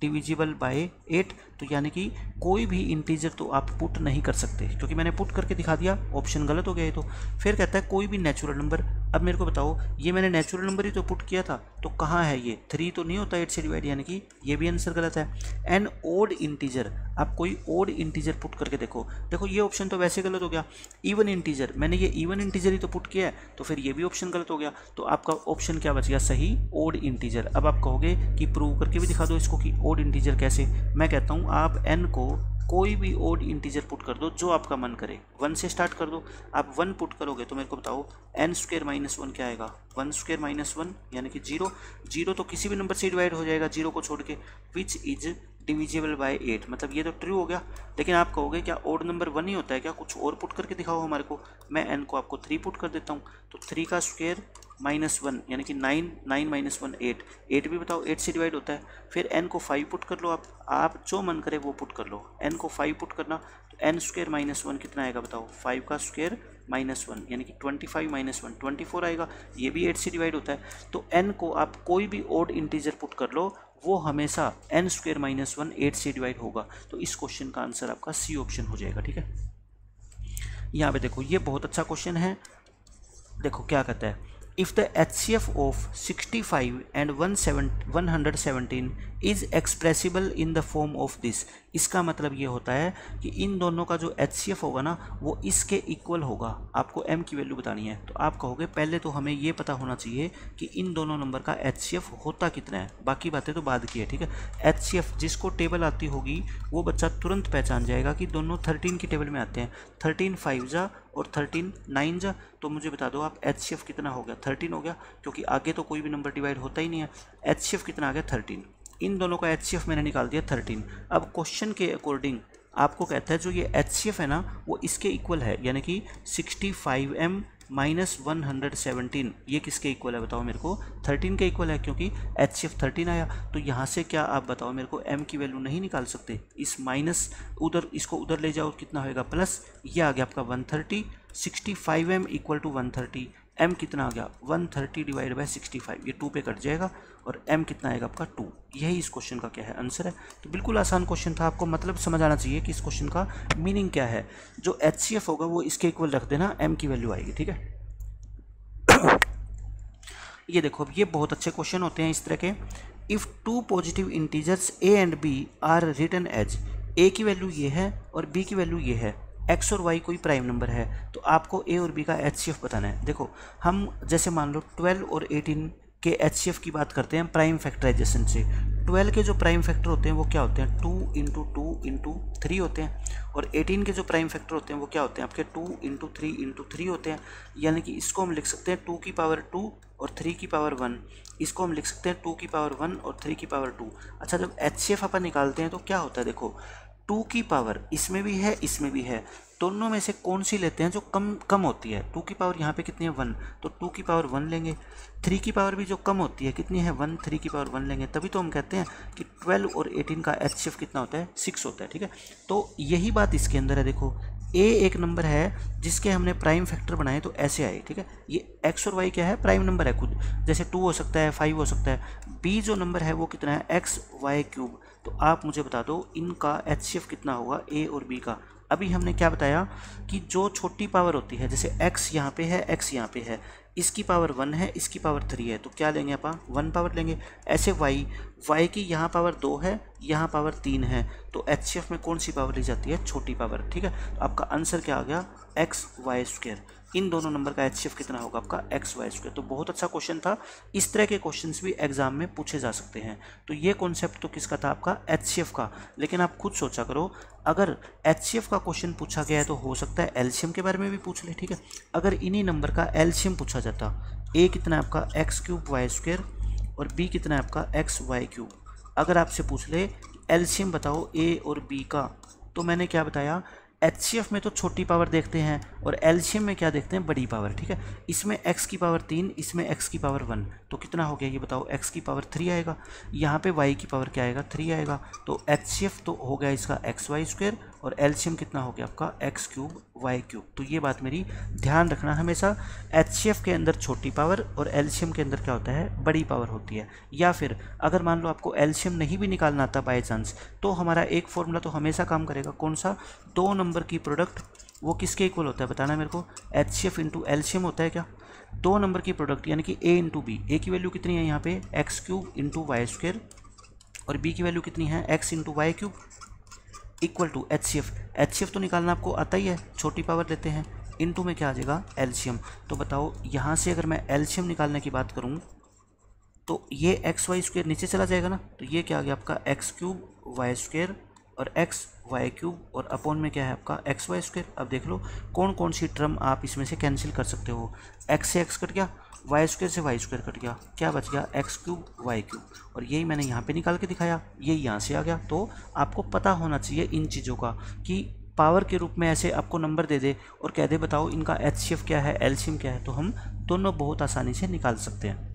divisible by eight तो यानी कि कोई भी इंटीजर तो आप पुट नहीं कर सकते। क्योंकि मैंने पुट करके दिखा दिया ऑप्शन गलत हो गया है तो। फिर कहता है, कोई भी नेचुरल नंबर अब मेरे को बताओ, ये मैंने नेचुरल नंबर ही तो पुट किया था तो कहाँ है ये? थ्री तो नहीं होता एट से डिवाइड यानी कि ये भी आंसर गलत है। एन ओड इंटीजर आप कोई ओड इंटीजर पुट करके देखो। देखो, ये ऑप्शन तो वैसे गलत हो गया। इवन इंटीजर मैंने ये इवन इंटीजर ही तो पुट किया है तो फिर ये भी ऑप्शन गलत हो गया। तो आपका ऑप्शन क्या बच गया? सही ओड इंटीजर अब आप कहोगे कि प्रूव करके भी दिखा दो इसको कि ओड इंटीजर कैसे? मैं कहता हूँ, आप एन को कोई भी ओड इंटीजर पुट कर दो, जो आपका मन करे। वन से स्टार्ट कर दो। आप वन पुट करोगे तो मेरे को बताओ एन स्क्वेयर माइनस वन क्या आएगा? वन स्क्वेयर माइनस वन यानी कि ज़ीरो ज़ीरो तो किसी भी नंबर से डिवाइड हो जाएगा ज़ीरो को छोड़ के। Which is divisible by eight मतलब ये तो ट्रू हो गया। लेकिन आप कहोगे, क्या ओड नंबर वन ही होता है? क्या कुछ और पुट करके दिखाओ हमारे को? मैं एन को आपको थ्री पुट कर देता हूँ। तो थ्री का स्क्वेयर माइनस वन यानी कि nine nine minus one eight eight भी बताओ एट से डिवाइड होता है। फिर एन को फाइव पुट कर लो आप। आप जो मन करे वो पुट कर लो। एन को फाइव पुट करना तो एन स्क्वेयर माइनस वन कितना आएगा बताओ? फाइव का स्क्वेयर माइनस वन यानी कि twenty five minus one twenty four आएगा। ये भी एट से डिवाइड होता है। तो एन को आप कोई भी ओड इंटीजर पुट कर लो, वो हमेशा N square minus one eight से डिवाइड होगा। तो इस क्वेश्चन का आंसर आपका सी ऑप्शन हो जाएगा, ठीक है? यहाँ पे देखो, ये बहुत अच्छा क्वेश्चन है। देखो, क्या कहता है? If the HCF of 65 and 117 is expressible in the form of this इसका मतलब ये होता है कि इन दोनों का जो एचसीएफ होगा ना, वो इसके इक्वल होगा। आपको एम की वैल्यू बतानी है। तो आप कहोगे, पहले तो हमें ये पता होना चाहिए कि इन दोनों नंबर का एचसीएफ होता कितना है। बाकी बातें तो बाद की है, ठीक है? एचसीएफ जिसको टेबल आती होगी, वो बच्चा तुरंत पहचान जाएगा कि दोनों थर्टीन की टेबल में आते हैं। थर्टीन फाइव जा और थर्टीन नाइन जा। तो मुझे बता दो, आप एचसीएफ कितना हो गया? थर्टीन हो गया, क्योंकि आगे तो कोई भी नंबर डिवाइड होता ही नहीं है। एचसीएफ कितना आ गया? थर्टीन इन दोनों का एचसीएफ मैंने निकाल दिया थर्टीन अब क्वेश्चन के अकॉर्डिंग आपको कहता है जो ये एचसीएफ है ना, वो इसके इक्वल है, यानी कि sixty five M minus one hundred seventeen ये किसके इक्वल है बताओ मेरे को? थर्टीन के इक्वल है क्योंकि एच सी एफ़ थर्टीन आया तो यहाँ से क्या आप बताओ मेरे को एम की वैल्यू नहीं निकाल सकते? इस माइनस उधर, इसको उधर ले जाओ, कितना होएगा प्लस ये आ गया आपका one thirty sixty five M equal to one thirty M कितना आ गया? One thirty divide by sixty five ये टू पे कट जाएगा और एम कितना आएगा आपका टू यही इस क्वेश्चन का क्या है आंसर है? तो बिल्कुल आसान क्वेश्चन था आपको। मतलब समझ आना चाहिए कि इस क्वेश्चन का मीनिंग क्या है। जो एचसीएफ होगा वो इसके इक्वल रख देना एम की वैल्यू आएगी, ठीक है? ये देखो, अब ये बहुत अच्छे क्वेश्चन होते हैं इस तरह के। If two positive integers A and B are written as A की वैल्यू ये है और बी की वैल्यू ये है। एक्स और वाई कोई प्राइम नंबर है तो आपको ए और बी का एचसीएफ बताना है। देखो, हम जैसे मान लो ट्वेल्व और एटीन के एचसीएफ की बात करते हैं प्राइम फैक्टराइजेशन से। ट्वेल्व के जो प्राइम फैक्टर होते हैं, वो क्या होते हैं? Two into two into three होते हैं। और एटीन के जो प्राइम फैक्टर होते हैं, वो क्या होते हैं? आपके two into three into three होते हैं। यानी कि इसको हम लिख सकते हैं टू की पावर टू और थ्री की पावर वन इसको हम लिख सकते हैं टू की पावर वन और थ्री की पावर टू अच्छा जब एचसीएफ अपन निकालते हैं तो क्या होता है? देखो टू की पावर इसमें भी है, इसमें भी है। दोनों में से कौन सी लेते हैं जो कम कम होती है? टू की पावर यहाँ पे कितनी है? वन। तो टू की पावर वन लेंगे। थ्री की पावर भी जो कम होती है, कितनी है? वन। थ्री की पावर वन लेंगे। तभी तो हम कहते हैं कि ट्वेल्व और एटीन का एच शिफ्ट कितना होता है? सिक्स होता है, ठीक है? तो यही बात इसके अंदर है, देखो। ए एक नंबर है जिसके हमने प्राइम फैक्टर बनाए तो ऐसे आए, ठीक है? ये एक्स और वाई क्या है? प्राइम नंबर है खुद। जैसे टू हो सकता है फाइव हो सकता है। बी जो नंबर है, वो कितना है? एक्स वाई क्यूब तो आप मुझे बता दो, इनका एचसीएफ कितना होगा ए और बी का? अभी हमने क्या बताया कि जो छोटी पावर होती है, जैसे x यहाँ पे है, x यहाँ पे है, इसकी पावर वन है, इसकी पावर थ्री है तो क्या लेंगे आप वन पावर लेंगे। ऐसे y y की यहाँ पावर दो है, यहाँ पावर तीन है तो एचसीएफ में कौन सी पावर ली जाती है? छोटी पावर ठीक है? तो आपका आंसर क्या आ गया? एक्स वाई स्क्वेयर इन दोनों नंबर का एचसीएफ कितना होगा आपका एक्स वाई स्क्वायर तो बहुत अच्छा क्वेश्चन था। इस तरह के क्वेश्चन भी एग्ज़ाम में पूछे जा सकते हैं। तो ये कॉन्सेप्ट तो किसका था आपका? एचसीएफ का। लेकिन आप खुद सोचा करो, अगर एचसीएफ का क्वेश्चन पूछा गया है तो हो सकता है एल्शियम के बारे में भी पूछ ले, ठीक है? अगर इन्हीं नंबर का एल्शियम पूछा जाता ए कितना है आपका? एक्स क्यूब वाई स्क्वेयर और बी कितना है आपका? एक्स वाई क्यूब अगर आपसे पूछ ले एल्शियम बताओ ए और बी का तो मैंने क्या बताया? एचसीएफ में तो छोटी पावर देखते हैं और एल में क्या देखते हैं? बड़ी पावर ठीक है? इसमें एक्स की पावर तीन, इसमें एक्स की पावर वन तो कितना हो गया ये बताओ? एक्स की पावर थ्री आएगा। यहाँ पे वाई की पावर क्या आएगा? थ्री आएगा। तो एचसीएफ तो हो गया इसका एक्स वाई स्क्वेयर और एल्शियम कितना हो गया आपका? एक्स क्यूब वाई क्यूब तो ये बात मेरी ध्यान रखना हमेशा। एचसीएफ के अंदर छोटी पावर और एल्शियम के अंदर क्या होता है? बड़ी पावर होती है। या फिर अगर मान लो आपको एल्शियम नहीं भी निकालना आता बाई चांस तो हमारा एक फॉर्मूला तो हमेशा काम करेगा। कौन सा? दो नंबर की प्रोडक्ट वो किसके इक्वल होता है? बताना मेरे को। H C F into LCM होता है क्या? दो नंबर की प्रोडक्ट यानी कि ए इंटू बी ए की वैल्यू कितनी है यहाँ पे? X cube into Y square और बी की वैल्यू कितनी है? X into Y cube equal to H C F H C F तो निकालना आपको आता ही है। छोटी पावर लेते हैं। इंटू में क्या आ जाएगा? एल्शियम तो बताओ, यहाँ से अगर मैं एल्शियम निकालने की बात करूँ तो ये एक्स वाई स्क्वेयर नीचे चला जाएगा ना? तो ये क्या आ गया आपका? एक्स क्यूब वाई स्क्वेयर और एक्स वाई क्यूब और अपॉन में क्या है आपका? एक्स वाई स्क्वेयर अब देख लो कौन कौन सी टर्म आप इसमें से कैंसिल कर सकते हो। एक्स से एक्स कट गया। वाई स्क्वेयर से वाई स्क्वेयर कट गया। क्या बच गया? एक्स क्यूब वाई क्यूब और यही मैंने यहाँ पे निकाल के दिखाया। यही यहाँ से आ गया। तो आपको पता होना चाहिए इन चीज़ों का कि पावर के रूप में ऐसे आपको नंबर दे दे और कह दे, बताओ इनका एचसीएफ क्या है एल्शियम क्या है। तो हम दोनों बहुत आसानी से निकाल सकते हैं।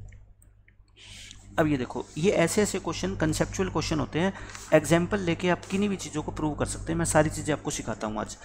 अब ये देखो, ये ऐसे ऐसे क्वेश्चन कंसेप्चुअल क्वेश्चन होते हैं। एग्ज़ाम्पल लेके आप किन्हीं भी चीज़ों को प्रूव कर सकते हैं। मैं सारी चीज़ें आपको सिखाता हूँ आज।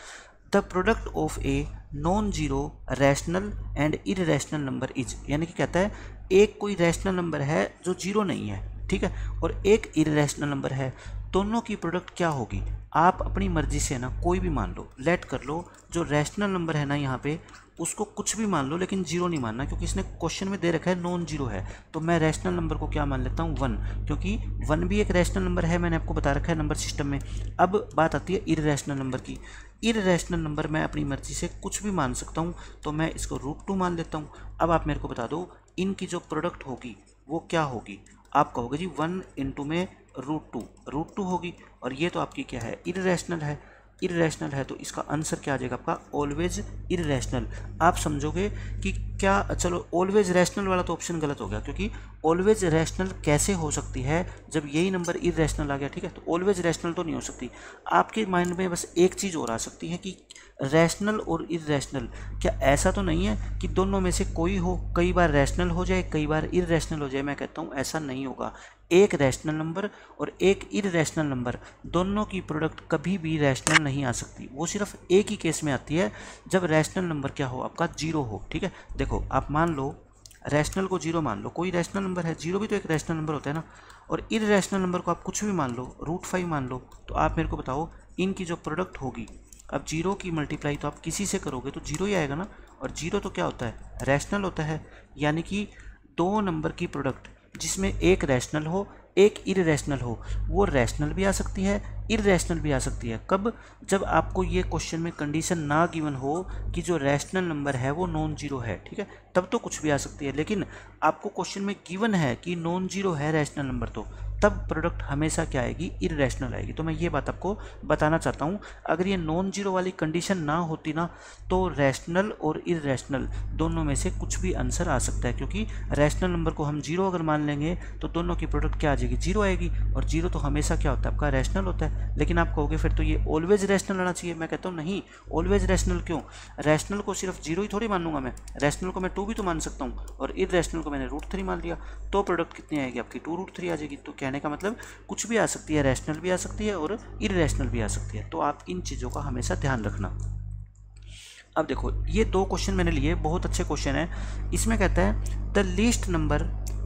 The product of a non zero rational and irrational number is यानी कि कहता है, एक कोई रैशनल नंबर है जो ज़ीरो नहीं है, ठीक है? और एक इरेशनल नंबर है, दोनों की प्रोडक्ट क्या होगी? आप अपनी मर्ज़ी से ना कोई भी मान लो लेट कर लो, जो रैशनल नंबर है ना यहाँ पे, उसको कुछ भी मान लो, लेकिन ज़ीरो नहीं मानना, क्योंकि इसने क्वेश्चन में दे रखा है नॉन ज़ीरो है। तो मैं रैशनल नंबर को क्या मान लेता हूँ? वन क्योंकि वन भी एक रैशनल नंबर है, मैंने आपको बता रखा है नंबर सिस्टम में। अब बात आती है इरेशनल नंबर की। इरेशनल नंबर मैं अपनी मर्ज़ी से कुछ भी मान सकता हूँ तो मैं इसको रूट टू मान लेता हूँ। अब आप मेरे को बता दो, इनकी जो प्रोडक्ट होगी, वो क्या होगी? आप कहोगे जी वन इंटू में रूट टू रूट टू होगी, और ये तो आपकी क्या है? इरेशनल है। इरेशनल है तो इसका आंसर क्या आ जाएगा आपका? ऑलवेज इरेशनल आप समझोगे कि क्या, चलो ऑलवेज रैशनल वाला तो ऑप्शन गलत हो गया, क्योंकि ऑलवेज रैशनल कैसे हो सकती है? जब यही नंबर इरेशनल आ गया, ठीक है तो ऑलवेज रैशनल तो नहीं हो सकती। आपके माइंड में बस एक चीज़ और आ सकती है कि रैशनल और इरेशनल क्या ऐसा तो नहीं है कि दोनों में से कोई हो, कई बार रैशनल हो जाए, कई बार इरेशनल हो जाए? मैं कहता हूँ ऐसा नहीं होगा। एक रैशनल नंबर और एक इरेशनल नंबर दोनों की प्रोडक्ट कभी भी रैशनल नहीं आ सकती। वो सिर्फ़ एक ही केस में आती है। जब रैशनल नंबर क्या हो? आपका ज़ीरो हो, ठीक है? देखो, आप मान लो रैशनल को ज़ीरो मान लो। कोई रैशनल नंबर है? ज़ीरो भी तो एक रैशनल नंबर होता है ना? और इरेशनल नंबर को आप कुछ भी मान लो रूट फाइव मान लो तो आप मेरे को बताओ, इनकी जो प्रोडक्ट होगी, अब ज़ीरो की मल्टीप्लाई तो आप किसी से करोगे तो ज़ीरो ही आएगा ना? और ज़ीरो तो क्या होता है? रैशनल होता है। यानी कि दो नंबर की प्रोडक्ट जिसमें एक रैशनल हो, एक इरेशनल हो, वो रैशनल भी आ सकती है इरेशनल भी आ सकती है। कब? जब आपको ये क्वेश्चन में कंडीशन ना गिवन हो कि जो रैशनल नंबर है, वो नॉन ज़ीरो है, ठीक है? तब तो कुछ भी आ सकती है, लेकिन आपको क्वेश्चन में गिवन है कि नॉन ज़ीरो है रैशनल नंबर तो तब प्रोडक्ट हमेशा क्या आएगी? इरेशनल आएगी। तो मैं ये बात आपको बताना चाहता हूँ, अगर ये नॉन ज़ीरो वाली कंडीशन ना होती ना तो रैशनल और इरेशनल दोनों में से कुछ भी आंसर आ सकता है, क्योंकि रैशनल नंबर को हम ज़ीरो अगर मान लेंगे तो दोनों की प्रोडक्ट क्या आ जाएगी? ज़ीरो आएगी, और ज़ीरो तो हमेशा क्या होता है? आपका रैशनल होता है। लेकिन आप कहोगे, फिर तो ये ऑलवेज रैशनल आना चाहिए। मैं कहता हूँ, नहीं ऑलवेज रैशनल क्यों? रैशनल को सिर्फ़ ज़ीरो ही थोड़ी मानूँगा मैं। रैशनल को मैं टू भी तो मान सकता हूँ, और इरेशनल को मैंने रूट थ्री मान लिया। तो प्रोडक्ट कितनी आएगी? आपकी टू रूट थ्री आ जाएगी। तो कहने का मतलब कुछ भी आ सकती है रैशनल भी आ सकती है और इरेशनल भी आ सकती है। तो आप इन चीज़ों का हमेशा ध्यान रखना। अब देखो, ये दो क्वेश्चन मैंने लिए, बहुत अच्छे क्वेश्चन है। इसमें कहता है the least number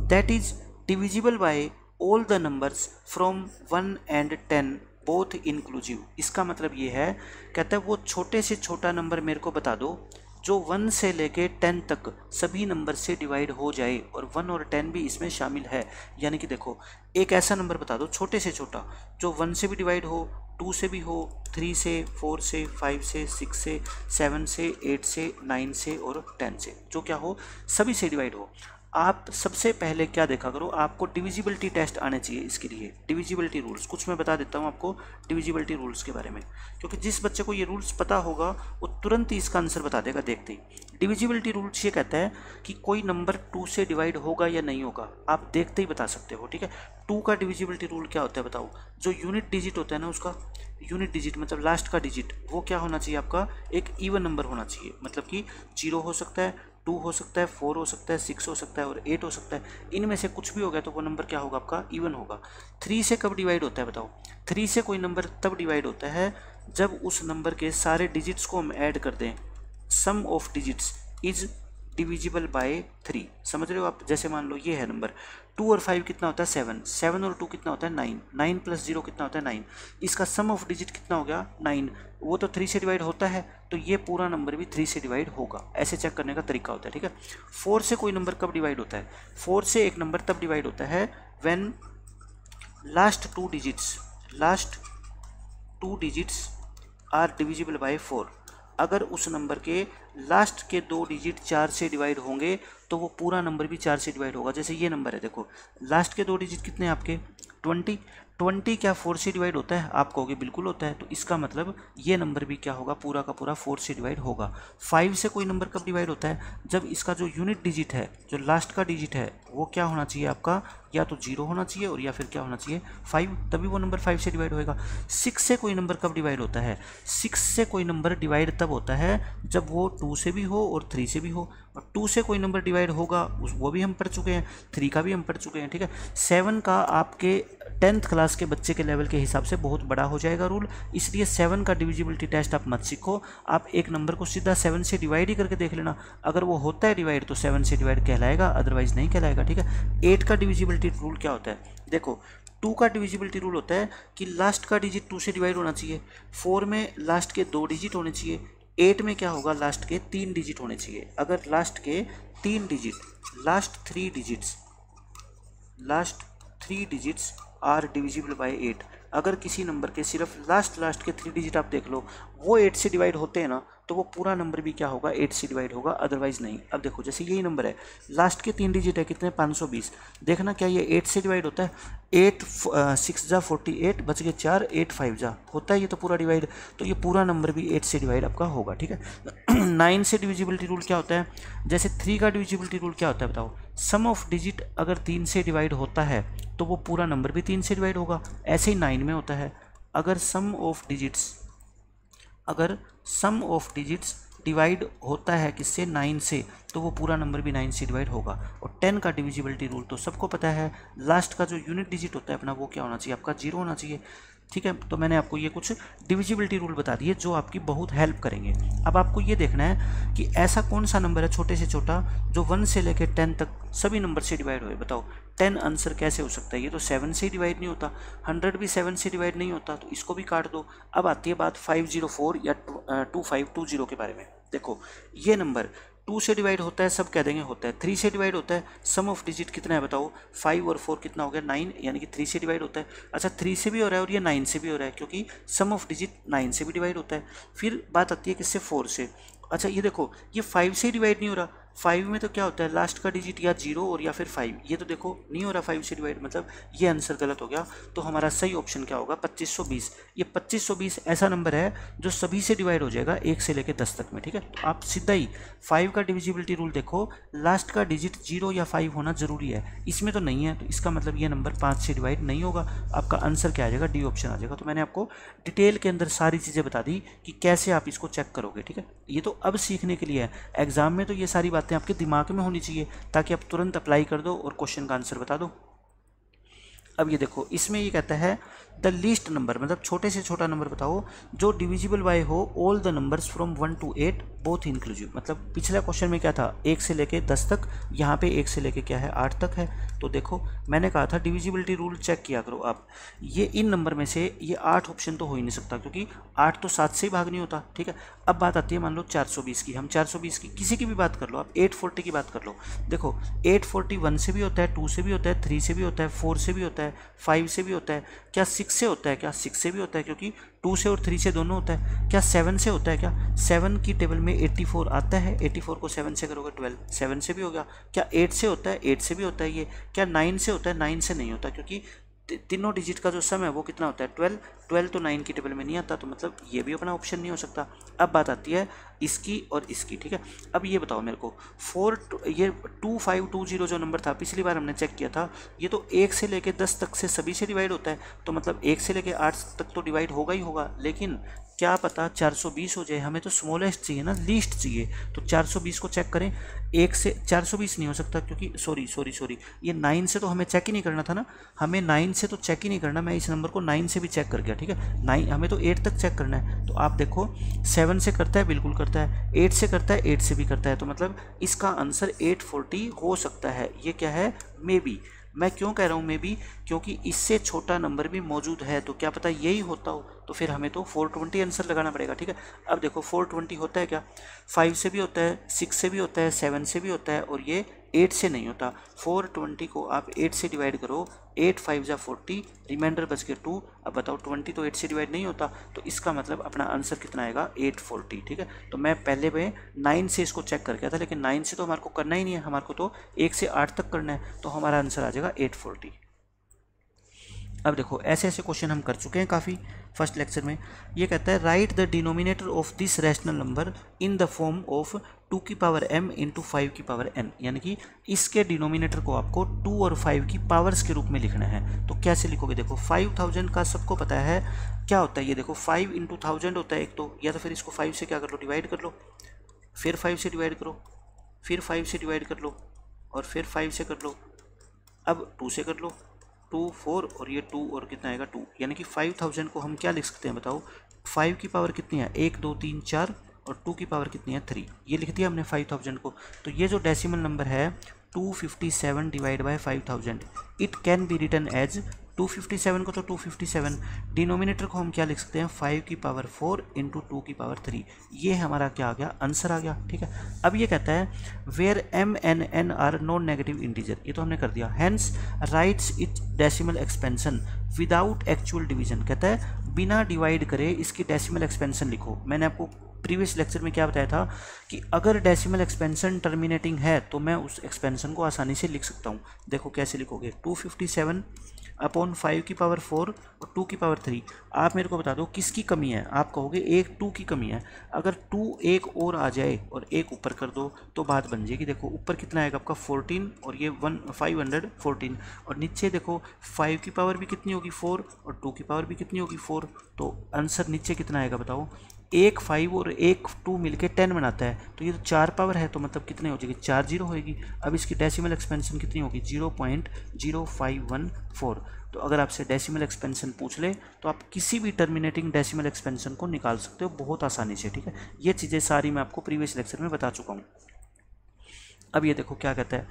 that is divisible by all the numbers from one and ten both inclusive इसका मतलब ये है, कहता है, वो छोटे से छोटा नंबर मेरे को बता दो जो वन से लेके टेन तक सभी नंबर से डिवाइड हो जाए और वन और टेन भी इसमें शामिल है। यानी कि देखो, एक ऐसा नंबर बता दो, छोटे से छोटा, जो वन से भी डिवाइड हो, टू से भी हो, थ्री से, फोर से, फाइव से, सिक्स से, सेवन से, एट से, नाइन से और टेन से, जो क्या हो, सभी से डिवाइड हो। आप सबसे पहले क्या देखा करो, आपको डिविजिबिलिटी टेस्ट आने चाहिए इसके लिए डिविजिबिलिटी रूल्स कुछ मैं बता देता हूँ आपको डिविजिबिलिटी रूल्स के बारे में। क्योंकि जिस बच्चे को ये रूल्स पता होगा, वो तुरंत ही इसका आंसर बता देगा, देखते ही। डिविजिबिलिटी रूल्स ये कहता है कि कोई नंबर टू से डिवाइड होगा या नहीं होगा, आप देखते ही बता सकते हो, ठीक है? टू का डिविजिबिलिटी रूल क्या होता है बताओ? जो यूनिट डिजिट होता है ना, उसका यूनिट डिजिट मतलब लास्ट का डिजिट वो क्या होना चाहिए आपका? एक इवन नंबर होना चाहिए। मतलब कि ज़ीरो हो सकता है टू हो सकता है, फोर हो सकता है, सिक्स हो सकता है और एट हो सकता है। इनमें से कुछ भी हो गया तो वो नंबर क्या होगा आपका? इवन होगा। थ्री से कब डिवाइड होता है बताओ? थ्री से कोई नंबर तब डिवाइड होता है जब उस नंबर के सारे डिजिट्स को हम ऐड कर दें। Sum of digits is divisible by three. समझ रहे हो आप? जैसे मान लो ये है नंबर। टू और फाइव कितना होता है? सेवन। सेवन और टू कितना होता है? नाइन। नाइन प्लस ज़ीरो कितना होता है? नाइन। इसका सम ऑफ़ डिजिट कितना हो गया? नाइन। वो तो थ्री से डिवाइड होता है तो ये पूरा नंबर भी थ्री से डिवाइड होगा। ऐसे चेक करने का तरीका होता है, ठीक है? फोर से कोई नंबर कब डिवाइड होता है? फोर से एक नंबर तब डिवाइड होता है when last two digits last two digits are divisible by four अगर उस नंबर के लास्ट के दो डिजिट चार से डिवाइड होंगे तो वो पूरा नंबर भी चार से डिवाइड होगा। जैसे ये नंबर है, देखो लास्ट के दो डिजिट कितने हैं आपके? ट्वेंटी ट्वेंटी क्या फोर से डिवाइड होता है? आप कहोगे बिल्कुल होता है। तो इसका मतलब ये नंबर भी क्या होगा? पूरा का पूरा फोर से डिवाइड होगा। फाइव से कोई नंबर कब डिवाइड होता है? जब इसका जो यूनिट डिजिट है, जो लास्ट का डिजिट है, वो क्या होना चाहिए आपका? या तो ज़ीरो होना चाहिए और या फिर क्या होना चाहिए? फाइव तभी वो नंबर फाइव से डिवाइड होएगा। सिक्स से कोई नंबर कब डिवाइड होता है? सिक्स से कोई नंबर डिवाइड तब होता है जब वो टू से भी हो और थ्री से भी हो। और टू से कोई नंबर डिवाइड होगा, उस वो भी हम पढ़ चुके हैं थ्री का भी हम पढ़ चुके हैं, ठीक है? सेवन का आपके टेंथ क्लास के बच्चे के लेवल के हिसाब से बहुत बड़ा हो जाएगा रूल इसलिए सेवन का डिविजिबिलिटी टेस्ट आप मत सीखो। आप एक नंबर को सीधा सेवन से डिवाइड ही करके देख लेना। अगर वो होता है डिवाइड तो सेवन से डिवाइड कहलाएगा अदरवाइज़ नहीं कहलाएगा, ठीक है? एट का डिविजिबिलिटी रूल क्या होता है? देखो टू का डिविजिबिलिटी रूल होता है कि लास्ट का डिजिट टू से डिवाइड होना चाहिए फोर में लास्ट के दो डिजिट होने चाहिए एट में क्या होगा? लास्ट के तीन डिजिट होने चाहिए। अगर लास्ट के तीन digit last three digits last three digits are divisible by eight अगर किसी नंबर के सिर्फ़ लास्ट लास्ट के थ्री डिजिट आप देख लो वो एट से डिवाइड होते हैं ना तो वो पूरा नंबर भी क्या होगा? एट से डिवाइड होगा अदरवाइज़ नहीं। अब देखो, जैसे यही नंबर है। लास्ट के तीन डिजिट है, कितने? पाँच सौ बीस। देखना क्या ये एट से डिवाइड होता है? एट सिक्स जा फोर्टी एट बच गए चार एट फाइव जा। होता है ये तो पूरा डिवाइड तो ये पूरा नंबर भी एट से डिवाइड आपका होगा, ठीक है? *clears throat* नाइन से डिविजिबिलिटी रूल क्या होता है? जैसे थ्री का डिविजिबिलिटी रूल क्या होता है बताओ? सम ऑफ़ डिजिट अगर तीन से डिवाइड होता है तो वो पूरा नंबर भी तीन से डिवाइड होगा। ऐसे ही नाइन में होता है। अगर सम ऑफ़ डिजिट्स अगर सम ऑफ़ डिजिट्स डिवाइड होता है किससे? नाइन से तो वो पूरा नंबर भी नाइन से डिवाइड होगा। और टेन का डिविजिबिलिटी रूल तो सबको पता है। लास्ट का जो यूनिट डिजिट होता है अपना, वो क्या होना चाहिए? आपका ज़ीरो होना चाहिए। ठीक है? तो मैंने आपको ये कुछ डिविजिबिलिटी रूल बता दिए, जो आपकी बहुत हेल्प करेंगे। अब आपको ये देखना है कि ऐसा कौन सा नंबर है, छोटे से छोटा, जो वन से लेकर टेन तक सभी नंबर से डिवाइड हुए। बताओ टेन आंसर कैसे हो सकता है? ये तो सेवन से डिवाइड नहीं होता। हंड्रेड भी सेवन से डिवाइड नहीं होता तो इसको भी काट दो। अब आती है बात फाइव ज़ीरो फोर या टू फाइव टू ज़ीरो के बारे में। देखो, ये नंबर टू से डिवाइड होता है, सब कह देंगे होता है। थ्री से डिवाइड होता है सम ऑफ़ डिजिट कितना है बताओ? फाइव और फोर कितना हो गया? नाइन यानी कि थ्री से डिवाइड होता है। अच्छा थ्री से भी हो रहा है और ये नाइन से भी हो रहा है, क्योंकि सम ऑफ़ डिजिट नाइन से भी डिवाइड होता है। फिर बात आती है किससे? फोर से। अच्छा ये देखो, ये फाइव से डिवाइड नहीं हो रहा। फाइव में तो क्या होता है लास्ट का डिजिट या ज़ीरो और या फिर फाइव ये तो देखो, नहीं हो रहा फाइव से डिवाइड मतलब ये आंसर गलत हो गया तो हमारा सही ऑप्शन क्या होगा, पच्चीस सौ बीस। ये पच्चीस सौ बीस ऐसा नंबर है जो सभी से डिवाइड हो जाएगा, एक से लेकर दस तक में, ठीक है? तो आप सीधा ही फाइव का डिविजिबिलिटी रूल देखो लास्ट का डिजिट ज़ीरो या फाइव होना ज़रूरी है, इसमें तो नहीं है तो इसका मतलब ये नंबर पाँच से डिवाइड नहीं होगा, आपका आंसर क्या आ जाएगा डी ऑप्शन आ जाएगा। तो मैंने आपको डिटेल के अंदर सारी चीज़ें बता दी कि कैसे आप इसको चेक करोगे, ठीक है? ये तो अब सीखने के लिए है एग्ज़ाम में तो ये सारी बातें आपके दिमाग में होनी चाहिए, ताकि आप तुरंत अप्लाई कर दो और क्वेश्चन का आंसर बता दो। अब ये देखो, इसमें ये कहता है द लीस्ट नंबर मतलब छोटे से छोटा नंबर बताओ, जो डिविजिबल बाय हो all the numbers from one to eight both inclusive मतलब पिछले क्वेश्चन में क्या था? एक से लेके दस तक, यहाँ पे एक से लेके क्या है? आठ तक है। तो देखो, मैंने कहा था डिविजिबिलिटी रूल चेक किया करो आप। ये इन नंबर में से, ये आठ ऑप्शन तो हो ही नहीं सकता, क्योंकि आठ तो सात से ही भाग नहीं होता, ठीक है? अब बात आती है मान लो चार सौ बीस की। हम चार सौ बीस की किसी की भी बात कर लो, आप एट फोर्टी की बात कर लो। देखो एट फोर्टी वन से भी होता है टू से भी होता है थ्री से भी होता है फोर से भी होता है फाइव से भी होता है। क्या सिक्स से होता है क्या? सिक्स से भी होता है क्योंकि टू से और थ्री से दोनों होता है। क्या सेवन से होता है क्या? सेवन की टेबल में एट्टी फोर आता है। एट्टी फोर को सेवन से करोगे ट्वेल्व सेवन से भी होगा क्या एट से होता है? एट से भी होता है ये। क्या नाइन से होता है? नाइन से नहीं होता क्योंकि तीनों डिजिट का जो सम है वो कितना होता है? ट्वेल्व ट्वेल्व तो नाइन की टेबल में नहीं आता तो मतलब ये भी अपना ऑप्शन नहीं हो सकता। अब बात आती है इसकी और इसकी, ठीक है? अब ये बताओ मेरे को फोर ये टू फाइव टू ज़ीरो जो नंबर था, पिछली बार हमने चेक किया था, ये तो एक से लेके दस तक से सभी से डिवाइड होता है तो मतलब एक से लेके आठ तक तो डिवाइड होगा ही होगा, लेकिन क्या पता 420 हो जाए, हमें तो स्मॉलेस्ट चाहिए ना लीस्ट चाहिए। तो 420 को चेक करें। एक से 420 नहीं हो सकता क्योंकि सॉरी सॉरी सॉरी ये नाइन से तो हमें चेक ही नहीं करना था ना। हमें नाइन से तो चेक ही नहीं करना, मैं इस नंबर को नाइन से भी चेक कर गया, ठीक है? नाइन हमें तो एट तक चेक करना है। तो आप देखो सेवन से करता है, बिल्कुल करता है। एट से करता है एट से भी करता है। तो मतलब इसका आंसर एट हो सकता है। ये क्या है? मे बी मैं क्यों कह रहा हूँ? मे बी क्योंकि इससे छोटा नंबर भी मौजूद है तो क्या पता यही होता हो तो फिर हमें तो 420 आंसर लगाना पड़ेगा, ठीक है? अब देखो 420 होता है क्या? फाइव से भी होता है सिक्स से भी होता है सेवन से भी होता है, और ये एट से नहीं होता। फोर ट्वेंटी को आप एट से डिवाइड करो, एट फाइव जा फोर्टी, रिमाइंडर बच के टू। अब बताओ ट्वेंटी तो एट से डिवाइड नहीं होता तो इसका मतलब अपना आंसर कितना आएगा? एट फोर्टी, ठीक है? तो मैं पहले में नाइन से इसको चेक कर गया था, लेकिन नाइन से तो हमारे को करना ही नहीं है, हमारे को तो एक से आठ तक करना है तो हमारा आंसर आ जाएगा एट फोर्टी। अब देखो, ऐसे ऐसे क्वेश्चन हम कर चुके हैं काफ़ी फ़र्स्ट लेक्चर में। ये कहता है right the denominator of this rational number in the form of two की पावर एम इंटू फाइव की पावर एन यानी कि इसके डिनोमिनेटर को आपको टू और फाइव की पावर्स के रूप में लिखना है। तो कैसे लिखोगे? देखो फाइव थाउज़ेंड का सबको पता है, क्या होता है? ये देखो फाइव इंटू थाउज़ेंड होता है एक तो या तो फिर इसको फाइव से क्या कर लो? डिवाइड कर लो। फिर फाइव से डिवाइड करो। फिर फाइव से डिवाइड कर लो। और फिर फाइव से कर लो। अब टू से कर लो। टू, फोर और ये टू और कितना आएगा टू? यानी कि फाइव थाउज़ेंड को हम क्या लिख सकते हैं बताओ? फाइव की पावर कितनी है? एक, दो, तीन, चार और टू की पावर कितनी है? थ्री ये लिख दिया हमने फाइव थाउज़ेंड को। तो ये जो डेसिमल नंबर है two fifty seven divide by five thousand it can be written as 257 को तो 257 डिनोमिनेटर को हम क्या लिख सकते हैं? 5 की पावर 4 इंटू टू की पावर 3 ये हमारा क्या आ गया? आंसर आ गया, ठीक है? अब ये कहता है where M N N are non negative integer ये तो हमने कर दिया। Hence writes it decimal expansion without actual division कहता है, बिना डिवाइड करे इसकी डेसिमल एक्सपेंशन लिखो। मैंने आपको प्रीवियस लेक्चर में क्या बताया था कि अगर डेसिमल एक्सपेंशन टर्मिनेटिंग है तो मैं उस एक्सपेंशन को आसानी से लिख सकता हूँ। देखो कैसे लिखोगे? 257 अपॉन फाइव की पावर फोर और टू की पावर थ्री। आप मेरे को बता दो, किसकी कमी है? आप कहोगे एक टू की कमी है। अगर टू एक और आ जाए और एक ऊपर कर दो तो बात बन जाएगी। देखो, ऊपर कितना आएगा आपका? फोर्टीन और ये वन, फाइव हंड्रेड फोर्टीन। और नीचे देखो, फाइव की पावर भी कितनी होगी? फोर और टू की पावर भी कितनी होगी? फोर। तो आंसर नीचे कितना आएगा बताओ? एक फाइव और एक टू मिलके टेन बनाता है। तो ये तो चार पावर है तो मतलब कितने हो जाएगी? चार ज़ीरो होएगी। अब इसकी डेसिमल एक्सपेंशन कितनी होगी? Zero point zero five one four तो अगर आपसे डेसिमल एक्सपेंशन पूछ ले तो आप किसी भी टर्मिनेटिंग डेसिमल एक्सपेंशन को निकाल सकते हो बहुत आसानी से, ठीक है? ये चीज़ें सारी मैं आपको प्रीवियस लेक्चर में बता चुका हूँ। अब ये देखो क्या कहता है।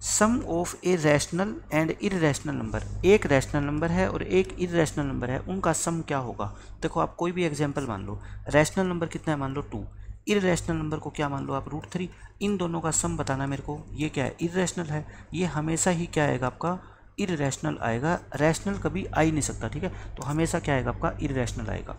Sum of a rational and irrational number. एक रैशनल नंबर है और एक इरेशनल नंबर है। उनका सम क्या होगा? देखो, आप कोई भी एग्जांपल मान लो। रैशनल नंबर कितना है? मान लो टू इरेशनल नंबर को क्या मान लो आप? रूट थ्री इन दोनों का सम बताना मेरे को, ये क्या है? इरेशनल है। ये हमेशा ही क्या आएगा आपका? इरेशनल आएगा। रैशनल कभी आ ही नहीं सकता, ठीक है? तो हमेशा क्या आएगा आपका? इरेशनल आएगा।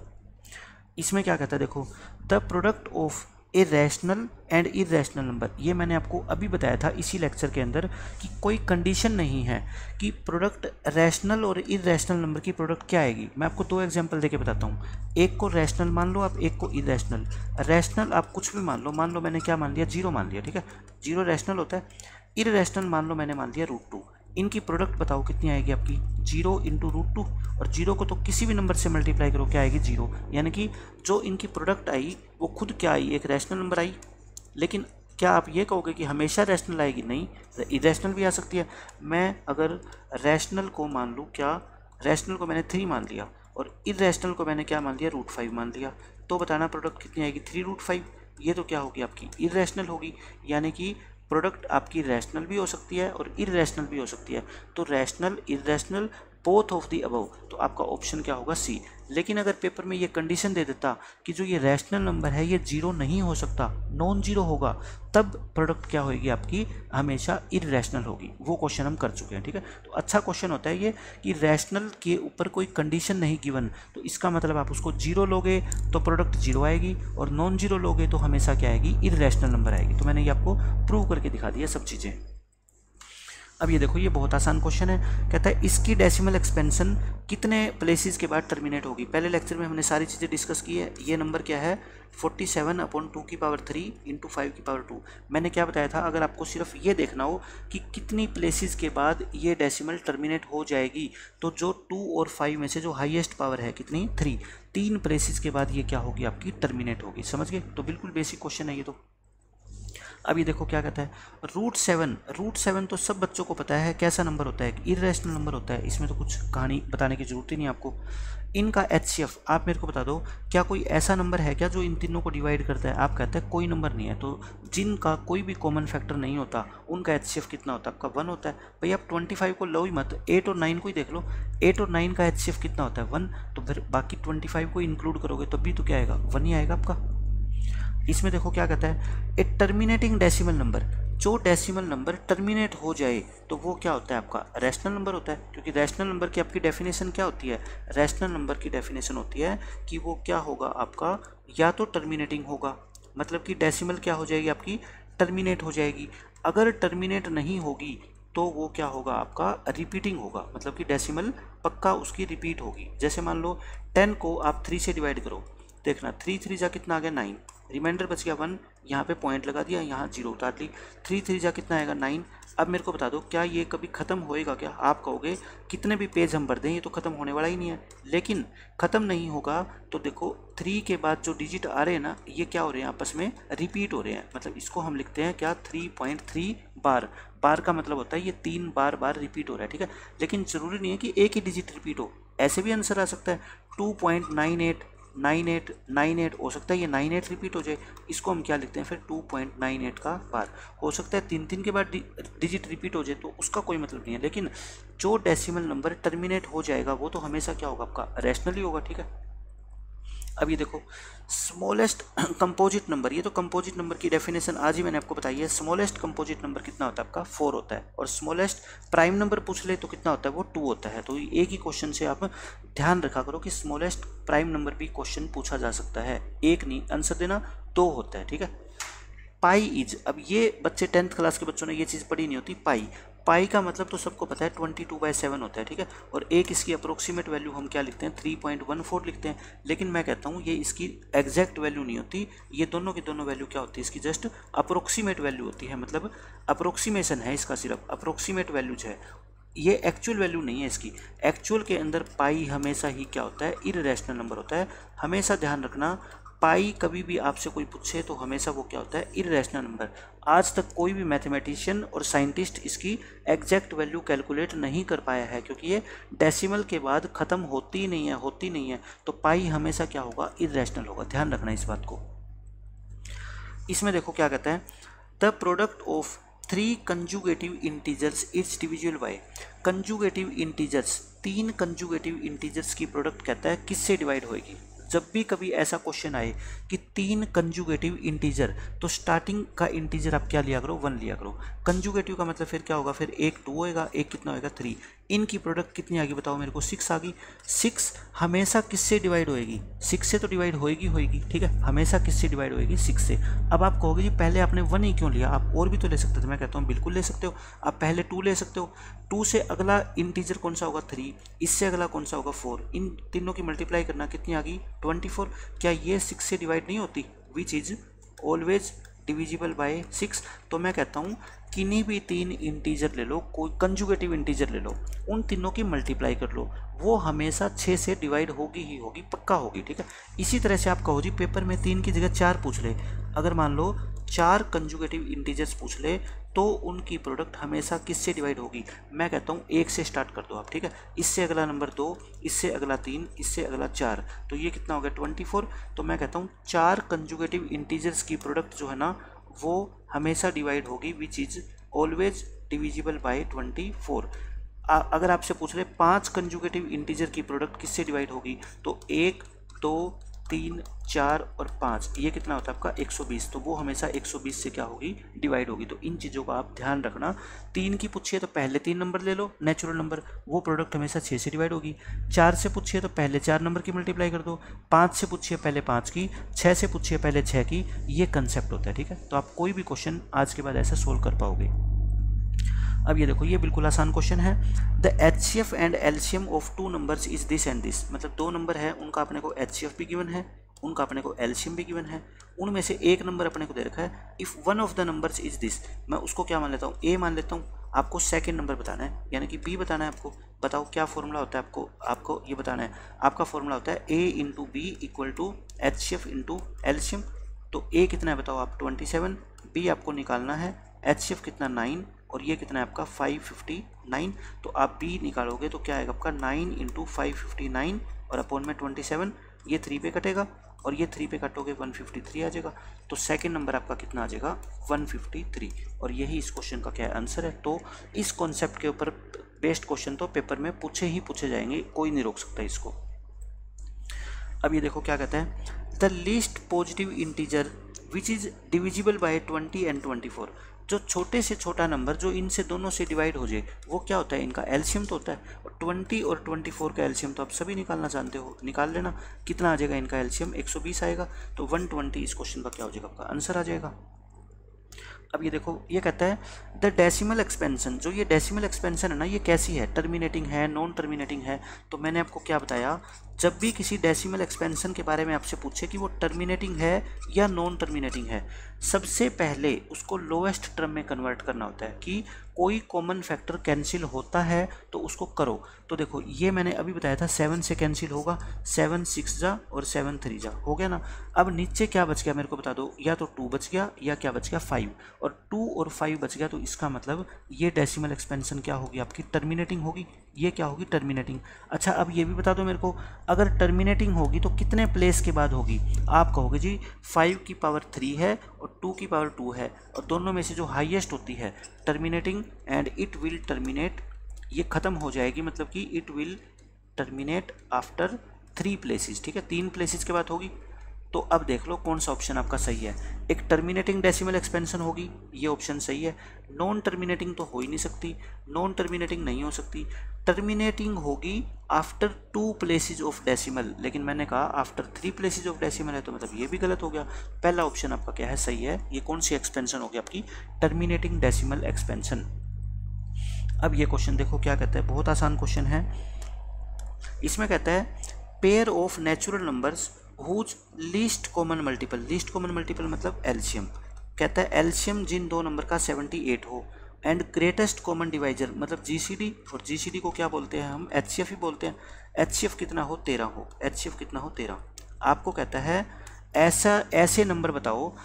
इसमें क्या कहता है? देखो, the product of a rational and irrational number ये मैंने आपको अभी बताया था इसी लेक्चर के अंदर कि कोई कंडीशन नहीं है कि प्रोडक्ट रैशनल और इरेशनल नंबर की प्रोडक्ट क्या आएगी। मैं आपको दो एग्जांपल देके बताता हूँ। एक को रैशनल मान लो आप, एक को इरेशनल रैशनल आप कुछ भी मान लो मान लो मैंने क्या मान लिया? ज़ीरो मान लिया, ठीक है? ज़ीरो रैशनल होता है। इरेशनल मान लो मैंने मान लिया रूट टू इनकी प्रोडक्ट बताओ, कितनी आएगी आपकी? ज़ीरो इंटू रूट टू और ज़ीरो को तो किसी भी नंबर से मल्टीप्लाई करो, क्या आएगी? ज़ीरो यानी कि जो इनकी प्रोडक्ट आई, वो खुद क्या आई? एक रैशनल नंबर आई। लेकिन क्या आप ये कहोगे कि हमेशा रैशनल आएगी? नहीं इरेशनल भी आ सकती है। मैं अगर रैशनल को मान लूँ, क्या रैशनल को मैंने थ्री मान लिया और इरेशनल को मैंने क्या मान लिया? रूट फाइव मान लिया। तो बताना प्रोडक्ट कितनी आएगी? थ्री रूट फाइव ये तो क्या होगी आपकी? इरेशनल होगी। यानी कि प्रोडक्ट आपकी रैशनल भी हो सकती है और इरेशनल भी हो सकती है। तो rational irrational both of the above तो आपका ऑप्शन क्या होगा सी लेकिन अगर पेपर में ये कंडीशन दे देता कि जो ये रैशनल नंबर है, ये ज़ीरो नहीं हो सकता नॉन ज़ीरो होगा, तब प्रोडक्ट क्या होगी आपकी? हमेशा इरेशनल होगी। वो क्वेश्चन हम कर चुके हैं, ठीक है? तो अच्छा क्वेश्चन होता है ये कि रैशनल के ऊपर कोई कंडीशन नहीं गिवन तो इसका मतलब आप उसको ज़ीरो लोगे तो प्रोडक्ट ज़ीरो आएगी, और नॉन ज़ीरो लोगे तो हमेशा क्या आएगी? इरेशनल नंबर आएगी। तो मैंने ये आपको प्रूव करके दिखा दिया सब चीज़ें। अब ये देखो, ये बहुत आसान क्वेश्चन है। कहता है, इसकी डेसिमल एक्सपेंशन कितने प्लेसेस के बाद टर्मिनेट होगी? पहले लेक्चर में हमने सारी चीज़ें डिस्कस की है। ये नंबर क्या है? 47 सेवन अपॉन टू की पावर थ्री इंटू फाइव की पावर टू मैंने क्या बताया था? अगर आपको सिर्फ़ ये देखना हो कि कितनी प्लेसेस के बाद ये डेसिमल टर्मिनेट हो जाएगी तो जो टू और फाइव में से जो हाईएस्ट पावर है, कितनी? थ्री तीन प्लेसेस के बाद ये क्या होगी? आपकी टर्मिनेट होगी। समझ गए? तो बिल्कुल बेसिक क्वेश्चन है ये तो। ये देखो क्या कहता है। रूट सेवन रूट सेवन तो सब बच्चों को पता है कैसा नंबर होता है, एक इरेशनल नंबर होता है, इसमें तो कुछ कहानी बताने की ज़रूरत ही नहीं आपको। इनका एचसीएफ आप मेरे को बता दो, क्या कोई ऐसा नंबर है क्या जो इन तीनों को डिवाइड करता है? आप कहते हैं कोई नंबर नहीं है तो जिनका कोई भी कॉमन फैक्टर नहीं होता, उनका एचसीएफ कितना होता है? आपका वन होता है। भाई आप ट्वेंटी फाइव को लो ही मत एट और नाइन को ही देख लो एट और नाइन का एचसीएफ कितना होता है? वन तो फिर बाकी ट्वेंटी फाइव को इंक्लूड करोगे तब भी तो क्या आएगा? वन ही आएगा आपका। इसमें देखो क्या कहता है ए टर्मिनेटिंग डेसिमल नंबर जो डेसिमल नंबर टर्मिनेट हो जाए तो वो क्या होता है आपका? रैशनल नंबर होता है, क्योंकि रैशनल नंबर की आपकी डेफिनेशन क्या होती है? रैशनल नंबर की डेफिनेशन होती है कि वो क्या होगा आपका? या तो टर्मिनेटिंग होगा। मतलब कि डेसिमल क्या हो जाएगी आपकी? टर्मिनेट हो जाएगी। अगर टर्मिनेट नहीं होगी तो वो क्या होगा आपका? रिपीटिंग होगा। मतलब कि डेसिमल पक्का उसकी रिपीट होगी। जैसे मान लो टेन को आप थ्री से डिवाइड करो। देखना थ्री थ्री जा कितना आ गया? नाइन रिमाइंडर बच गया वन यहाँ पे पॉइंट लगा दिया, यहाँ ज़ीरो उतार ली। थ्री थ्री जा कितना आएगा? नाइन अब मेरे को बता दो, क्या ये कभी ख़त्म होएगा क्या? आप कहोगे, कितने भी पेज हम भर दें, ये तो ख़त्म होने वाला ही नहीं है। लेकिन ख़त्म नहीं होगा तो देखो थ्री के बाद जो डिजिट आ रहे हैं ना, ये क्या हो रहे हैं आपस में? रिपीट हो रहे हैं। मतलब इसको हम लिखते हैं क्या? थ्री पॉइंट थ्री बार बार का मतलब होता है ये तीन बार बार रिपीट हो रहा है, ठीक है? लेकिन ज़रूरी नहीं है कि एक ही डिजिट रिपीट हो। ऐसे भी आंसर आ सकता है। Two point nine eight nine eight nine eight हो सकता है ये नाइन एट रिपीट हो जाए। इसको हम क्या लिखते हैं? फिर टू पॉइंट नाइन एट का बार। हो सकता है तीन तीन के बाद डिजिट रिपीट हो जाए तो उसका कोई मतलब नहीं है। लेकिन जो डेसिमल नंबर टर्मिनेट हो जाएगा, वो तो हमेशा क्या होगा आपका? रैशनली होगा, ठीक है? अब ये देखो स्मॉलेस्ट कंपोजिट नंबर ये तो कंपोजिट नंबर की डेफिनेशन आज ही मैंने आपको बताई है स्मॉलेस्ट कंपोजिट नंबर कितना होता है आपका? फोर होता है। और स्मॉलेस्ट प्राइम नंबर पूछ ले तो कितना होता है? वो टू होता है। तो एक ही क्वेश्चन से आप ध्यान रखा करो कि स्मॉलेस्ट प्राइम नंबर भी क्वेश्चन पूछा जा सकता है। एक नहीं आंसर देना दो होता है, ठीक है? पाई इज़ अब ये बच्चे टेंथ क्लास के बच्चों ने ये चीज़ पढ़ी नहीं होती पाई पाई का मतलब तो सबको पता है ट्वेंटी टू बाई सेवन होता है, ठीक है? और एक इसकी अप्रोक्सीमेट वैल्यू हम क्या लिखते हैं? थ्री पॉइंट वन फोर लिखते हैं। लेकिन मैं कहता हूँ, ये इसकी एग्जैक्ट वैल्यू नहीं होती। ये दोनों की दोनों वैल्यू क्या होती है? इसकी जस्ट अप्रोक्सीमेट वैल्यू होती है। मतलब अप्रोक्सीमेशन है इसका सिर्फ़। अप्रोक्सीमेट वैल्यूज़ है। ये एक्चुअल वैल्यू नहीं है इसकी। एक्चुअल के अंदर पाई हमेशा ही क्या होता है? इरेशनल नंबर होता है। हमेशा ध्यान रखना पाई कभी भी आपसे कोई पूछे तो हमेशा वो क्या होता है? इरेशनल नंबर आज तक कोई भी मैथमेटिशियन और साइंटिस्ट इसकी एग्जैक्ट वैल्यू कैलकुलेट नहीं कर पाया है, क्योंकि ये डेसिमल के बाद ख़त्म होती नहीं है, होती नहीं है तो पाई हमेशा क्या होगा? इरेशनल होगा। ध्यान रखना इस बात को। इसमें देखो क्या कहते हैं। The product of three conjugative integers it's dividual by conjugative integers तीन कंजुगेटिव इंटीजर्स की प्रोडक्ट कहता है, किससे डिवाइड होएगी? जब भी कभी ऐसा क्वेश्चन आए कि तीन कंजुगेटिव इंटीजर तो स्टार्टिंग का इंटीजर आप क्या लिया करो? वन लिया करो। कंजुगेटिव का मतलब फिर क्या होगा? फिर एक टू होएगा, एक कितना होएगा? थ्री इनकी प्रोडक्ट कितनी आ गई बताओ मेरे को? सिक्स आ गई। सिक्स हमेशा किससे डिवाइड होएगी? सिक्स से तो डिवाइड होएगी होएगी, ठीक है? हमेशा किससे डिवाइड होएगी? सिक्स से। अब आप कहोगे, जी, पहले आपने वन ही क्यों लिया? आप और भी तो ले सकते थे, मैं कहता हूँ, बिल्कुल ले सकते हो। आप पहले टू ले सकते हो। टू से अगला इंटीजर कौन सा होगा थ्री इससे अगला कौन सा होगा फोर इन तीनों की मल्टीप्लाई करना कितनी आ गई? ट्वेंटी फोर क्या ये सिक्स से डिवाइड नहीं होती? Which is always divisible by six तो मैं कहता हूँ, किन्हीं भी तीन इंटीजर ले लो, कोई कंजुगेटिव इंटीजर ले लो, उन तीनों की मल्टीप्लाई कर लो, वो हमेशा छः से डिवाइड होगी ही होगी, पक्का होगी, ठीक है? इसी तरह से आप कहो जी पेपर में तीन की जगह चार पूछ ले। अगर मान लो चार कंजुगेटिव इंटीजर्स पूछ ले तो उनकी प्रोडक्ट हमेशा किससे डिवाइड होगी? मैं कहता हूँ, एक से स्टार्ट कर दो आप, ठीक है? इससे अगला नंबर दो, इससे अगला तीन, इससे अगला चार। तो ये कितना हो गया? ट्वेंटी फोर तो मैं कहता हूँ, चार कंजुगेटिव इंटीजर्स की प्रोडक्ट जो है ना, वो हमेशा डिवाइड होगी which is always divisible by twenty four अगर आपसे पूछ रहे, पाँच कंजुगेटिव इंटीजर की प्रोडक्ट किससे डिवाइड होगी? तो एक, दो तीन, चार और पाँच, ये कितना होता है आपका? 120 तो वो हमेशा 120 से क्या होगी? डिवाइड होगी। तो इन चीज़ों का आप ध्यान रखना। तीन की पूछिए तो पहले तीन नंबर ले लो, नेचुरल नंबर। वो प्रोडक्ट हमेशा छः से डिवाइड होगी। चार से पूछिए तो पहले चार नंबर की मल्टीप्लाई कर दो। पाँच से पूछिए पहले पाँच की छः से पूछिए पहले छः की, ये कंसेप्ट होता है, ठीक है? तो आप कोई भी क्वेश्चन आज के बाद ऐसा सोल्व कर पाओगे। अब ये देखो, ये बिल्कुल आसान क्वेश्चन है। The H C F and LCM of two numbers is this and this मतलब दो नंबर है, उनका अपने को एच सी एफ़ भी गिवन है, उनका अपने को एल्शियम भी गिवन है। उनमें से एक नंबर अपने को दे रखा है। If one of the numbers is this मैं उसको क्या मान लेता हूँ? ए मान लेता हूँ। आपको सेकेंड नंबर बताना है, यानी कि बी बताना है आपको। बताओ, क्या फॉर्मूला होता है आपको? आपको ये बताना है। आपका फॉर्मूला होता है a into b equal to H C F into LCM तो ए कितना है बताओ आप? ट्वेंटी सेवन बी आपको निकालना है। एच सी एफ़ कितना? नाइन और ये कितना है आपका? 559 तो आप बी निकालोगे तो क्या आएगा आपका? 9 इंटू फाइव और अपोन में 27 ये थ्री पे कटेगा और ये थ्री पे कटोगे 153 आ जाएगा। तो सेकंड नंबर आपका कितना आ जाएगा? 153 और यही इस क्वेश्चन का क्या आंसर है? तो इस कॉन्सेप्ट के ऊपर बेस्ट क्वेश्चन तो पेपर में पूछे ही पूछे जाएँगे, कोई नहीं रोक सकता इसको। अब ये देखो क्या कहता है। The least positive integer which is divisible by 20 and 24 जो छोटे से छोटा नंबर जो इनसे दोनों से डिवाइड हो जाए, वो क्या होता है? इनका एल्शियम तो होता है। और ट्वेंटी और ट्वेंटी फोर का एल्शियम तो आप सभी निकालना जानते हो। निकाल लेना, कितना आ जाएगा इनका एल्शियम एक सौ बीस आएगा। तो वन ट्वेंटी इस क्वेश्चन का क्या हो जाएगा आपका? आंसर आ जाएगा। अब ये देखो, ये कहता है द डेसिमल एक्सपेंशन जो ये डेसिमल एक्सपेंशन है ना, ये कैसी है? टर्मिनेटिंग है नॉन टर्मिनेटिंग है। तो मैंने आपको क्या बताया जब भी किसी डेसिमल एक्सपेंशन के बारे में आपसे पूछे कि वो टर्मिनेटिंग है या नॉन टर्मिनेटिंग है, सबसे पहले उसको लोएस्ट टर्म में कन्वर्ट करना होता है कि कोई कॉमन फैक्टर कैंसिल होता है तो उसको करो। तो देखो, ये मैंने अभी बताया था सेवन से कैंसिल होगा सेवन सिक्स जा और सेवन थ्री जा। हो गया ना? अब नीचे क्या बच गया मेरे को बता दो? या तो टू बच गया या क्या बच गया? फाइव और टू और फाइव बच गया तो इसका मतलब ये डेसिमल एक्सपेंशन क्या होगी आपकी? टर्मिनेटिंग होगी। ये क्या होगी? टर्मिनेटिंग अच्छा अब ये भी बता दो मेरे को। अगर टर्मिनेटिंग होगी तो कितने प्लेस के बाद होगी? आप कहोगे, जी फाइव की पावर थ्री है और टू की पावर टू है और दोनों में से जो हाईएस्ट होती है terminating and it will terminate ये ख़त्म हो जाएगी मतलब कि it will terminate after three places ठीक है? तीन प्लेसेस के बाद होगी। तो अब देख लो कौन सा ऑप्शन आपका सही है। एक टर्मिनेटिंग डेसिमल एक्सपेंशन होगी, ये ऑप्शन सही है। नॉन टर्मिनेटिंग तो हो ही नहीं सकती नॉन टर्मिनेटिंग नहीं हो सकती। टर्मिनेटिंग होगी after two places of decimal लेकिन मैंने कहा after three places of decimal है तो मतलब ये भी गलत हो गया। पहला ऑप्शन आपका क्या है? सही है। ये कौन सी एक्सपेंशन होगी आपकी? टर्मिनेटिंग डेसिमल एक्सपेंशन अब ये क्वेश्चन देखो क्या कहता है। बहुत आसान क्वेश्चन है। इसमें कहता है pair of natural numbers whose least common multiple, least common multiple मतलब एल्शियम। कहता है एल्शियम जिन दो नंबर का 78 हो, एंड ग्रेटेस्ट कॉमन डिवाइजर मतलब जीसीडी, और जीसीडी को क्या बोलते हैं हम? एच ही बोलते हैं। HCF कितना हो? तेरह हो। HCF कितना हो? तेरह। आपको कहता है ऐसा, ऐसे नंबर बताओ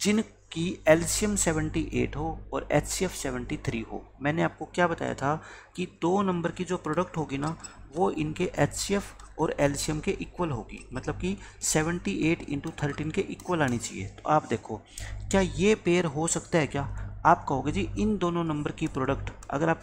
जिन की एल्शियम 78 हो और H C F seventy three हो। मैंने आपको क्या बताया था कि दो नंबर की जो प्रोडक्ट होगी ना, वो इनके एच और एल्शियम के इक्वल होगी। मतलब कि 78 एट इंटू थर्टीन के इक्वल आनी चाहिए। तो आप देखो, क्या ये पेयर हो सकता है क्या? आप कहोगे जी, इन दोनों नंबर की प्रोडक्ट अगर आप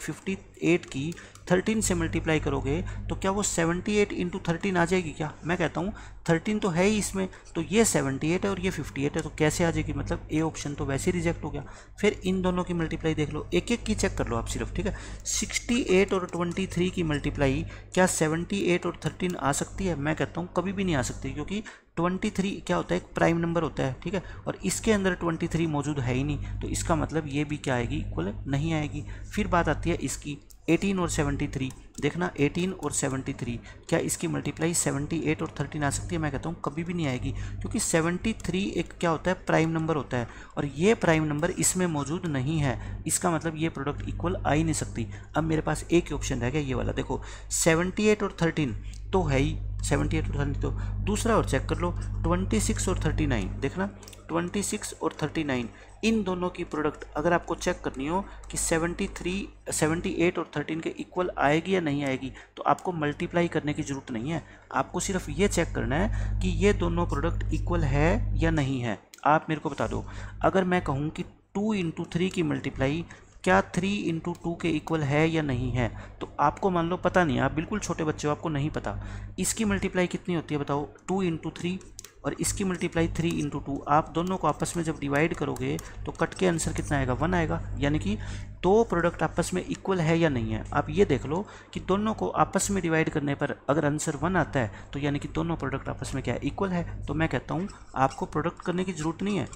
58 की 13 से मल्टीप्लाई करोगे तो क्या वो 78 एट इंटू थर्टीन आ जाएगी क्या? मैं कहता हूँ 13 तो है ही इसमें तो ये 78 है और ये 58 है तो कैसे आ जाएगी? मतलब ए ऑप्शन तो वैसे ही रिजेक्ट हो गया। फिर इन दोनों की मल्टीप्लाई देख लो एक एक की चेक कर लो आप सिर्फ़, ठीक है? 68 और 23 की मल्टीप्लाई क्या 78 और 13 आ सकती है? मैं कहता हूँ, कभी भी नहीं आ सकती, क्योंकि ट्वेंटी थ्री क्या होता है, एक प्राइम नंबर होता है, ठीक है? और इसके अंदर ट्वेंटी थ्री मौजूद है ही नहीं तो इसका मतलब ये भी क्या आएगी? इक्वल नहीं आएगी। फिर बात आती है इसकी 18 और 73 देखना 18 और 73 क्या इसकी मल्टीप्लाई 78 और 13 आ सकती है? मैं कहता हूँ कभी भी नहीं आएगी, क्योंकि 73 एक क्या होता है? प्राइम नंबर होता है, और ये प्राइम नंबर इसमें मौजूद नहीं है। इसका मतलब ये प्रोडक्ट इक्वल आ ही नहीं सकती। अब मेरे पास एक ही ऑप्शन रह गया, ये वाला देखो 78 और 13 तो है ही, सेवेंटी एट और थर्टी तो। दूसरा और चेक कर लो, ट्वेंटी सिक्स और थर्टी नाइन, देखना, ट्वेंटी सिक्स और थर्टी नाइन इन दोनों की प्रोडक्ट अगर आपको चेक करनी हो कि सेवेंटी थ्री सेवेंटी एट और थर्टीन के इक्वल आएगी या नहीं आएगी तो आपको मल्टीप्लाई करने की ज़रूरत नहीं है। आपको सिर्फ़ ये चेक करना है कि ये दोनों प्रोडक्ट इक्वल है या नहीं है। आप मेरे को बता दो, अगर मैं कहूँ कि टू इंटू थ्री की मल्टीप्लाई क्या थ्री इंटू टू के इक्वल है या नहीं है? तो आपको मान लो पता नहीं आप बिल्कुल छोटे बच्चे हो, आपको नहीं पता। इसकी मल्टीप्लाई कितनी होती है बताओ? टू इंटू थ्री और इसकी मल्टीप्लाई थ्री इंटू टू आप दोनों को आपस में जब डिवाइड करोगे तो कट के आंसर कितना आएगा? वन आएगा। यानी कि दो प्रोडक्ट आपस में इक्वल है या नहीं है? आप ये देख लो कि दोनों को आपस में डिवाइड करने पर अगर आंसर वन आता है तो यानी कि दोनों प्रोडक्ट आपस में क्या है? इक्वल है। तो मैं कहता हूँ, आपको प्रोडक्ट करने की ज़रूरत नहीं है।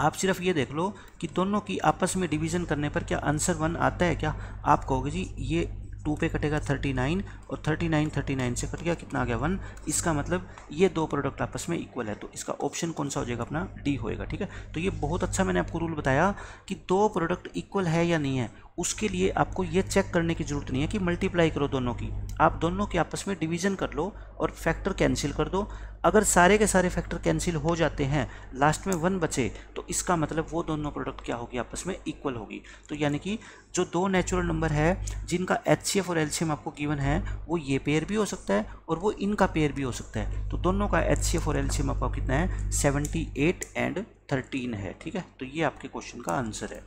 आप सिर्फ़ ये देख लो कि दोनों की आपस में डिवीज़न करने पर क्या आंसर वन आता है क्या? आप कहोगे, जी, ये टू पे कटेगा थर्टी नाइन और थर्टी नाइन थर्टी नाइन से कट गया, कितना आ गया? वन। इसका मतलब ये दो प्रोडक्ट आपस में इक्वल है तो इसका ऑप्शन कौन सा हो जाएगा? अपना डी होएगा, ठीक है? तो ये बहुत अच्छा मैंने आपको रूल बताया कि दो प्रोडक्ट इक्वल है या नहीं है। उसके लिए आपको ये चेक करने की ज़रूरत नहीं है कि मल्टीप्लाई करो दोनों की। आप दोनों के आपस में डिवीज़न कर लो और फैक्टर कैंसिल कर दो। अगर सारे के सारे फैक्टर कैंसिल हो जाते हैं लास्ट में वन बचे तो इसका मतलब वो दोनों प्रोडक्ट क्या होगी? आपस में इक्वल होगी। तो यानी कि जो दो नेचुरल नंबर है, जिनका एचसीएफ और एल्शियम आपको गिवन है, वो ये पेयर भी हो सकता है और वो इनका पेयर भी हो सकता है। तो दोनों का एचसीएफ और एल्शियम आपका कितना है? सेवेंटी एंड थर्टीन है, ठीक है? तो ये आपके क्वेश्चन का आंसर है।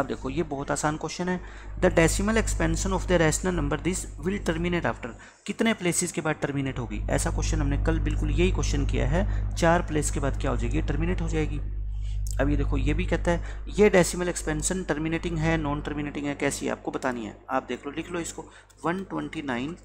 अब देखो, ये बहुत आसान क्वेश्चन है। The decimal expansion of the rational number this will terminate after कितने प्लेसेस के बाद टर्मिनेट होगी? ऐसा क्वेश्चन हमने कल बिल्कुल यही क्वेश्चन किया है। चार प्लेस के बाद क्या हो जाएगी? टर्मिनेट हो जाएगी। अब ये देखो, ये भी कहता है, ये डेसिमल एक्सपेंशन टर्मिनेटिंग है नॉन टर्मिनेटिंग है, कैसी है आपको बतानी है? आप देख लो, लिख लो इसको। 129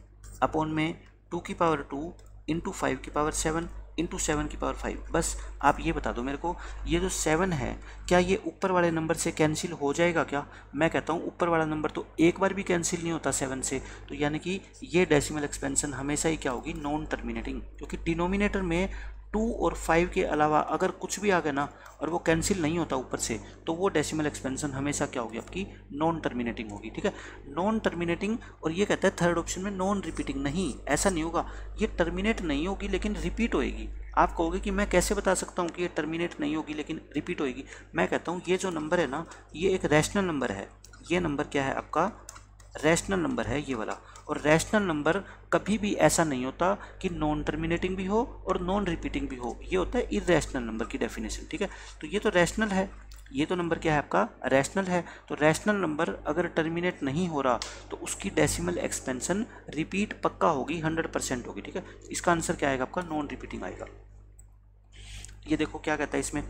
अपॉन में टू की पावर टू इंटू फाइव की पावर सेवन इंटू सेवन की पावर फाइव बस, आप ये बता दो मेरे को, ये जो सेवन है, क्या ये ऊपर वाले नंबर से कैंसिल हो जाएगा क्या? मैं कहता हूँ ऊपर वाला नंबर तो एक बार भी कैंसिल नहीं होता सेवन से। तो यानी कि ये डेसिमल एक्सपेंशन हमेशा ही क्या होगी? नॉन टर्मिनेटिंग क्योंकि डिनोमिनेटर में टू और फाइव के अलावा अगर कुछ भी आ गया ना, और वो कैंसिल नहीं होता ऊपर से तो वो डेसिमल एक्सपेंशन हमेशा क्या होगी? आपकी नॉन टर्मिनेटिंग होगी, ठीक है? नॉन टर्मिनेटिंग और ये कहता है थर्ड ऑप्शन में नॉन रिपीटिंग नहीं, ऐसा नहीं होगा। ये टर्मिनेट नहीं होगी, लेकिन रिपीट होएगी। आप कहोगे कि मैं कैसे बता सकता हूँ कि ये टर्मिनेट नहीं होगी, लेकिन रिपीट होएगी? मैं कहता हूँ, ये जो नंबर है ना, ये एक रैशनल नंबर है। ये नंबर क्या है आपका? रैशनल नंबर है ये वाला। और रैशनल नंबर कभी भी ऐसा नहीं होता कि नॉन टर्मिनेटिंग भी हो और नॉन रिपीटिंग भी हो। ये होता है इरेशनल नंबर की डेफिनेशन ठीक है? तो ये तो रैशनल है। ये तो नंबर क्या है आपका? रैशनल है। तो रैशनल नंबर अगर टर्मिनेट नहीं हो रहा तो उसकी डेसिमल एक्सपेंशन रिपीट पक्का होगी हंड्रेड परसेंट होगी, ठीक है? इसका आंसर क्या आएगा आपका? नॉन रिपीटिंग आएगा। ये देखो क्या कहता है इसमें।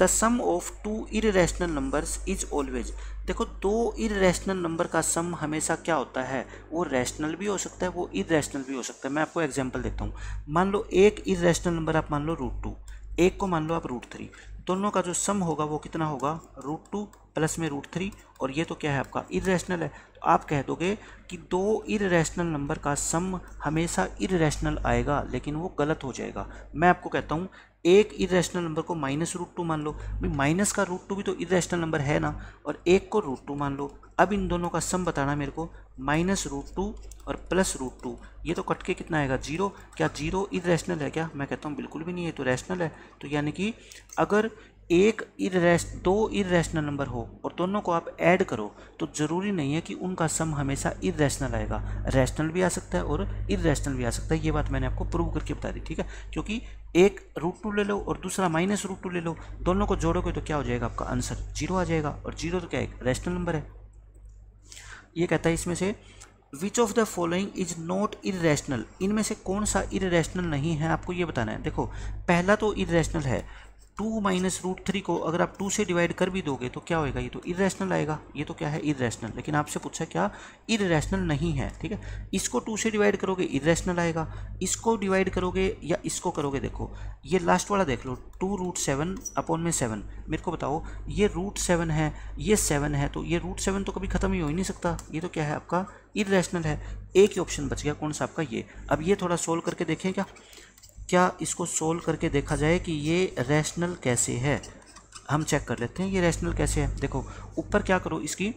The sum of two irrational numbers is always देखो, दो इरेशनल नंबर का सम हमेशा क्या होता है? वो रैशनल भी हो सकता है, वो इरेशनल भी हो सकता है। मैं आपको एग्जांपल देता हूँ। मान लो एक इरेशनल नंबर आप मान लो रूट टू एक को मान लो आप रूट थ्री दोनों का जो सम होगा, वो कितना होगा? रूट टू प्लस में रूट थ्री और ये तो क्या है आपका? इरेशनल है। तो आप कह दोगे कि दो इरेशनल नंबर का सम हमेशा इरेशनल आएगा, लेकिन वो गलत हो जाएगा। मैं आपको कहता हूँ एक इरेशनल नंबर को माइनस रूट टू मान लो। भाई माइनस का रूट टू भी तो इरेशनल नंबर है ना? और एक को रूट टू मान लो। अब इन दोनों का सम बताना मेरे को। माइनस रूट टू और प्लस रूट टू ये तो कट के कितना आएगा? ज़ीरो क्या ज़ीरो इरेशनल है क्या? मैं कहता हूँ बिल्कुल भी नहीं है तो रैशनल है। तो यानी कि अगर एक इरेश दो इरेशनल नंबर हो और दोनों को आप ऐड करो तो ज़रूरी नहीं है कि उनका सम हमेशा इरेशनल आएगा। रैशनल भी आ सकता है और इरेशनल भी आ सकता है। ये बात मैंने आपको प्रूव करके बता दी, ठीक है? क्योंकि एक रूट टू ले लो और दूसरा माइनस रूट टू ले लो, दोनों को जोड़ोगे तो क्या हो जाएगा? आपका आंसर ज़ीरो आ जाएगा और ज़ीरो तो क्या एक रैशनल नंबर है। ये कहता है इसमें से which of the following is not irrational इनमें से कौन सा इरेशनल नहीं है? आपको ये बताना है। देखो, पहला तो इरेशनल है। टू माइनस रूट थ्री को अगर आप टू से डिवाइड कर भी दोगे तो क्या होएगा? ये तो इरेशनल आएगा। ये तो क्या है? इरेशनल लेकिन आपसे पूछा क्या? इरेशनल नहीं है, ठीक है? इसको टू से डिवाइड करोगे इरेशनल आएगा। इसको डिवाइड करोगे या इसको करोगे, देखो, ये लास्ट वाला देख लो। टू रूट सेवन अपॉन में सेवन। मेरे को बताओ, ये रूट सेवन है, ये सेवन है तो ये रूट सेवन तो कभी ख़त्म ही हो ही नहीं सकता। ये तो क्या है आपका? इरेशनल है। एक ही ऑप्शन बच गया। कौन सा आपका? ये। अब ये थोड़ा सोल्व करके देखें क्या? क्या इसको सोल्व करके देखा जाए कि ये रैशनल कैसे है? हम चेक कर लेते हैं, ये रैशनल कैसे है? देखो, ऊपर क्या करो इसकी?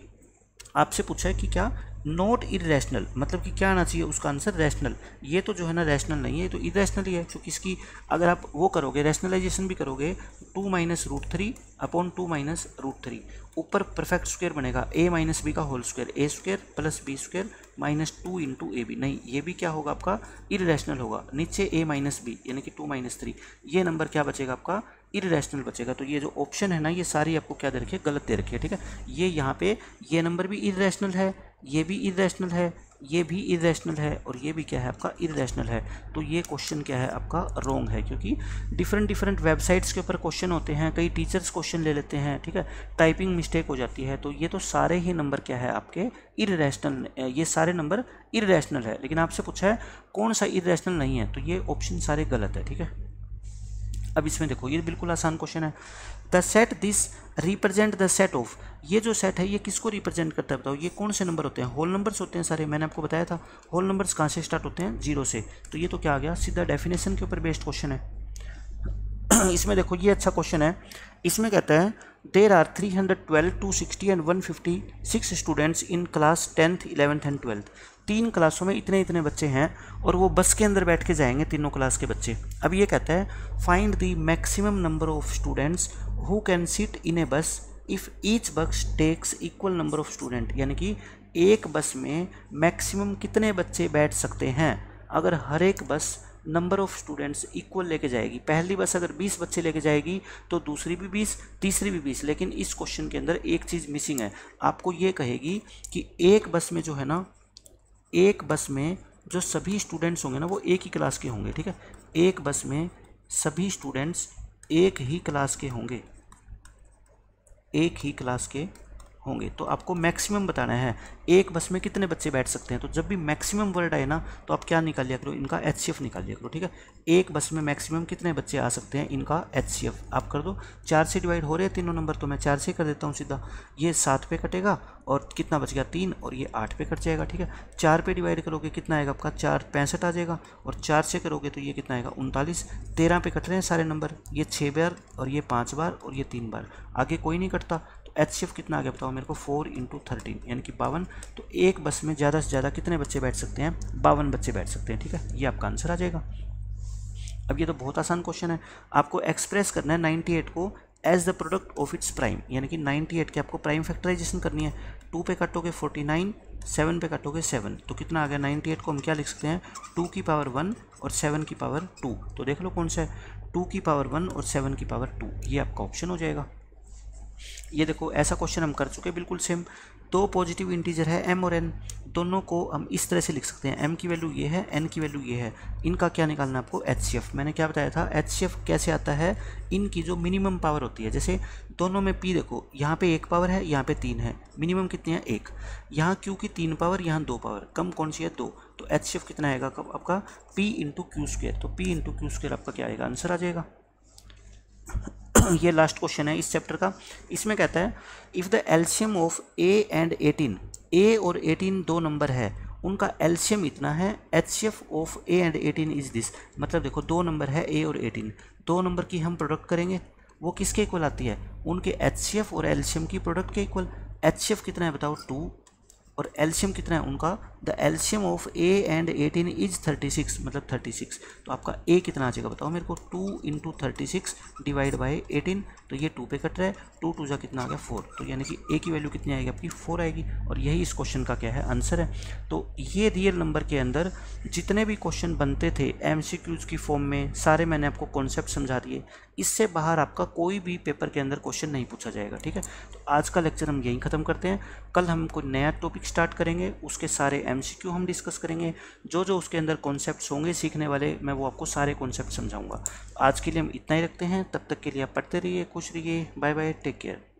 आपसे पूछा है कि क्या? नॉट इरेशनल मतलब कि क्या आना चाहिए? उसका आंसर रैशनल ये तो जो है ना रैशनल नहीं है तो इरेशनल ही है, क्योंकि इसकी अगर आप वो करोगे रैशनलाइजेशन भी करोगे two minus root three upon two minus root three ऊपर परफेक्ट स्क्वेयर बनेगा ए माइनस बी का whole square a square plus b square minus two into a b नहीं, ये भी क्या होगा आपका? इरेशनल होगा। नीचे ए माइनस बी यानी कि टू माइनस थ्री ये नंबर क्या बचेगा आपका? इरेशनल बचेगा। तो ये जो ऑप्शन है ना, ये सारी आपको क्या दे रखी है? गलत दे रखी है, ठीक है? ये यहाँ पे, ये नंबर भी इरेशनल है, ये भी इरेशनल है ये भी इरेशनल है और ये भी क्या है आपका इरेशनल है। तो ये क्वेश्चन क्या है? आपका रॉन्ग है, क्योंकि डिफरेंट डिफरेंट वेबसाइट्स के ऊपर क्वेश्चन होते हैं, कई टीचर्स क्वेश्चन ले लेते हैं, ठीक है? टाइपिंग मिस्टेक हो जाती है। तो ये तो सारे ही नंबर क्या है आपके? इरेशनल ये सारे नंबर इरेशनल है। लेकिन आपसे पूछा है, कौन सा इरेशनल नहीं है? तो ये ऑप्शन सारे गलत है, ठीक है? अब इसमें देखो, ये बिल्कुल आसान क्वेश्चन है। The set this represent the set of ये जो सेट है, ये किसको रिप्रेजेंट करता है बताओ? ये कौन से नंबर होते हैं? होल नंबर्स होते हैं सारे। मैंने आपको बताया था होल नंबर्स कहाँ से स्टार्ट होते हैं? ज़ीरो से। तो ये तो क्या आ गया? सीधा डेफिनेशन के ऊपर बेस्ड क्वेश्चन है। *clears throat* इसमें देखो, ये अच्छा क्वेश्चन है। इसमें कहता है there are three hundred twelve two sixty and one fifty six students in class tenth eleventh and twelfth तीन क्लासों में इतने इतने बच्चे हैं और वो बस के अंदर बैठ के जाएँगे तीनों क्लास के बच्चे। अब ये कहता है find the maximum number of students who can sit in a bus if each bus takes equal number of student यानी कि एक बस में मैक्सिमम कितने बच्चे बैठ सकते हैं? अगर हर एक बस नंबर ऑफ़ स्टूडेंट्स इक्वल लेके जाएगी, पहली बस अगर 20 बच्चे लेके जाएगी तो दूसरी भी 20 तीसरी भी 20 लेकिन इस क्वेश्चन के अंदर एक चीज़ मिसिंग है। आपको ये कहेगी कि एक बस में जो है ना एक बस में जो सभी स्टूडेंट्स होंगे ना, वो एक ही क्लास के होंगे, ठीक है? एक बस में सभी स्टूडेंट्स एक ही क्लास के होंगे। एक ही क्लास के होंगे। तो आपको मैक्सिमम बताना है, एक बस में कितने बच्चे बैठ सकते हैं? तो जब भी मैक्सिमम वर्ड आए ना तो आप क्या निकाल लिया करो? इनका एच सी एफ़ निकाल लिया करो, ठीक है? एक बस में मैक्सिमम कितने बच्चे आ सकते हैं? इनका एच सी एफ़ आप कर दो। चार से डिवाइड हो रहे हैं तीनों नंबर तो मैं चार से कर देता हूँ सीधा। ये सात पे कटेगा और कितना बच गया? तीन, और ये आठ पे कट जाएगा, ठीक है? चार पे डिवाइड करोगे, कितना आएगा आपका? चार, पैंसठ आ जाएगा। और चार से करोगे तो ये कितना आएगा? उनतालीस। तेरह पे कट रहे हैं सारे नंबर। ये छः बार, और ये पाँच बार, और ये तीन बार। आगे कोई नहीं कटता। एच सी कितना आ गया बताओ मेरे को? फोर इंटू थर्टीन यानी कि बावन। तो एक बस में ज़्यादा से ज़्यादा कितने बच्चे बैठ सकते हैं? बावन बच्चे बैठ सकते हैं, ठीक है? ये आपका आंसर आ जाएगा। अब ये तो बहुत आसान क्वेश्चन है। आपको एक्सप्रेस करना है नाइन्टी एट को as the product of its prime यानी कि नाइन्टी एट की आपको प्राइम फैक्टराइजेशन करनी है। टू पे कटोगे फोर्टी नाइन सेवन पे कटोगे सेवन तो कितना आ गया? नाइन्टी एट को हम क्या लिख सकते हैं? टू की पावर वन और सेवन की पावर टू तो देख लो कौन सा है। टू की पावर वन और सेवन की पावर टू ये आपका ऑप्शन हो जाएगा। ये देखो, ऐसा क्वेश्चन हम कर चुके हैं, बिल्कुल सेम दो पॉजिटिव इंटीजर है एम और एन दोनों को हम इस तरह से लिख सकते हैं। एम की वैल्यू ये है एन की वैल्यू ये है। इनका क्या निकालना है आपको? एचसीएफ मैंने क्या बताया था? एचसीएफ कैसे आता है? इनकी जो मिनिमम पावर होती है, जैसे दोनों में पी देखो, यहाँ पे एक पावर है, यहाँ पे तीन है। मिनिमम कितनी है? एक। यहाँ क्यू की तीन पावर यहाँ दो पावर कम कौन सी है? दो। तो एचसीएफ कितना आएगा? कब? आपका पी इंटू क्यू स्क्वेयर तो पी इंटू क्यू स्क्वेयर आपका क्या आएगा? आंसर आ जाएगा। *coughs* ये लास्ट क्वेश्चन है इस चैप्टर का। इसमें कहता है if the LCM of a and eighteen a और एटीन दो नंबर है, उनका एल्शियम इतना है H C F of a and eighteen is this मतलब देखो, दो नंबर है ए और एटीन दो नंबर की हम प्रोडक्ट करेंगे, वो किसके इक्वल आती है? उनके एच सी एफ़ और एल्शियम की प्रोडक्ट के इक्वल एच सी एफ़ कितना है बताओ? टू और एल्शियम कितना है उनका? The LCM of a and eighteen is thirty six मतलब थर्टी सिक्स तो आपका ए कितना आ जाएगा बताओ मेरे को? Two into thirty six divide by eighteen तो ये टू पे कट रहा है। टू टू जा कितना आ गया? फोर तो यानी कि ए की वैल्यू कितनी आएगी? आपकी फोर आएगी। और यही इस क्वेश्चन का क्या है? आंसर है। तो ये रियल नंबर के अंदर जितने भी क्वेश्चन बनते थे एम की फॉर्म में, सारे मैंने आपको कॉन्सेप्ट समझा दिए। इससे बाहर आपका कोई भी पेपर के अंदर क्वेश्चन नहीं पूछा जाएगा, ठीक है? तो आज का लेक्चर हम यहीं ख़त्म करते हैं। कल हम कोई नया टॉपिक स्टार्ट करेंगे, उसके सारे एमसीक्यू हम डिस्कस करेंगे। जो जो उसके अंदर कॉन्सेप्ट होंगे सीखने वाले, मैं वो आपको सारे कॉन्सेप्ट समझाऊँगा। आज के लिए हम इतना ही रखते हैं। तब तक के लिए आप पढ़ते रहिए, खुश रहिए। Bye bye take care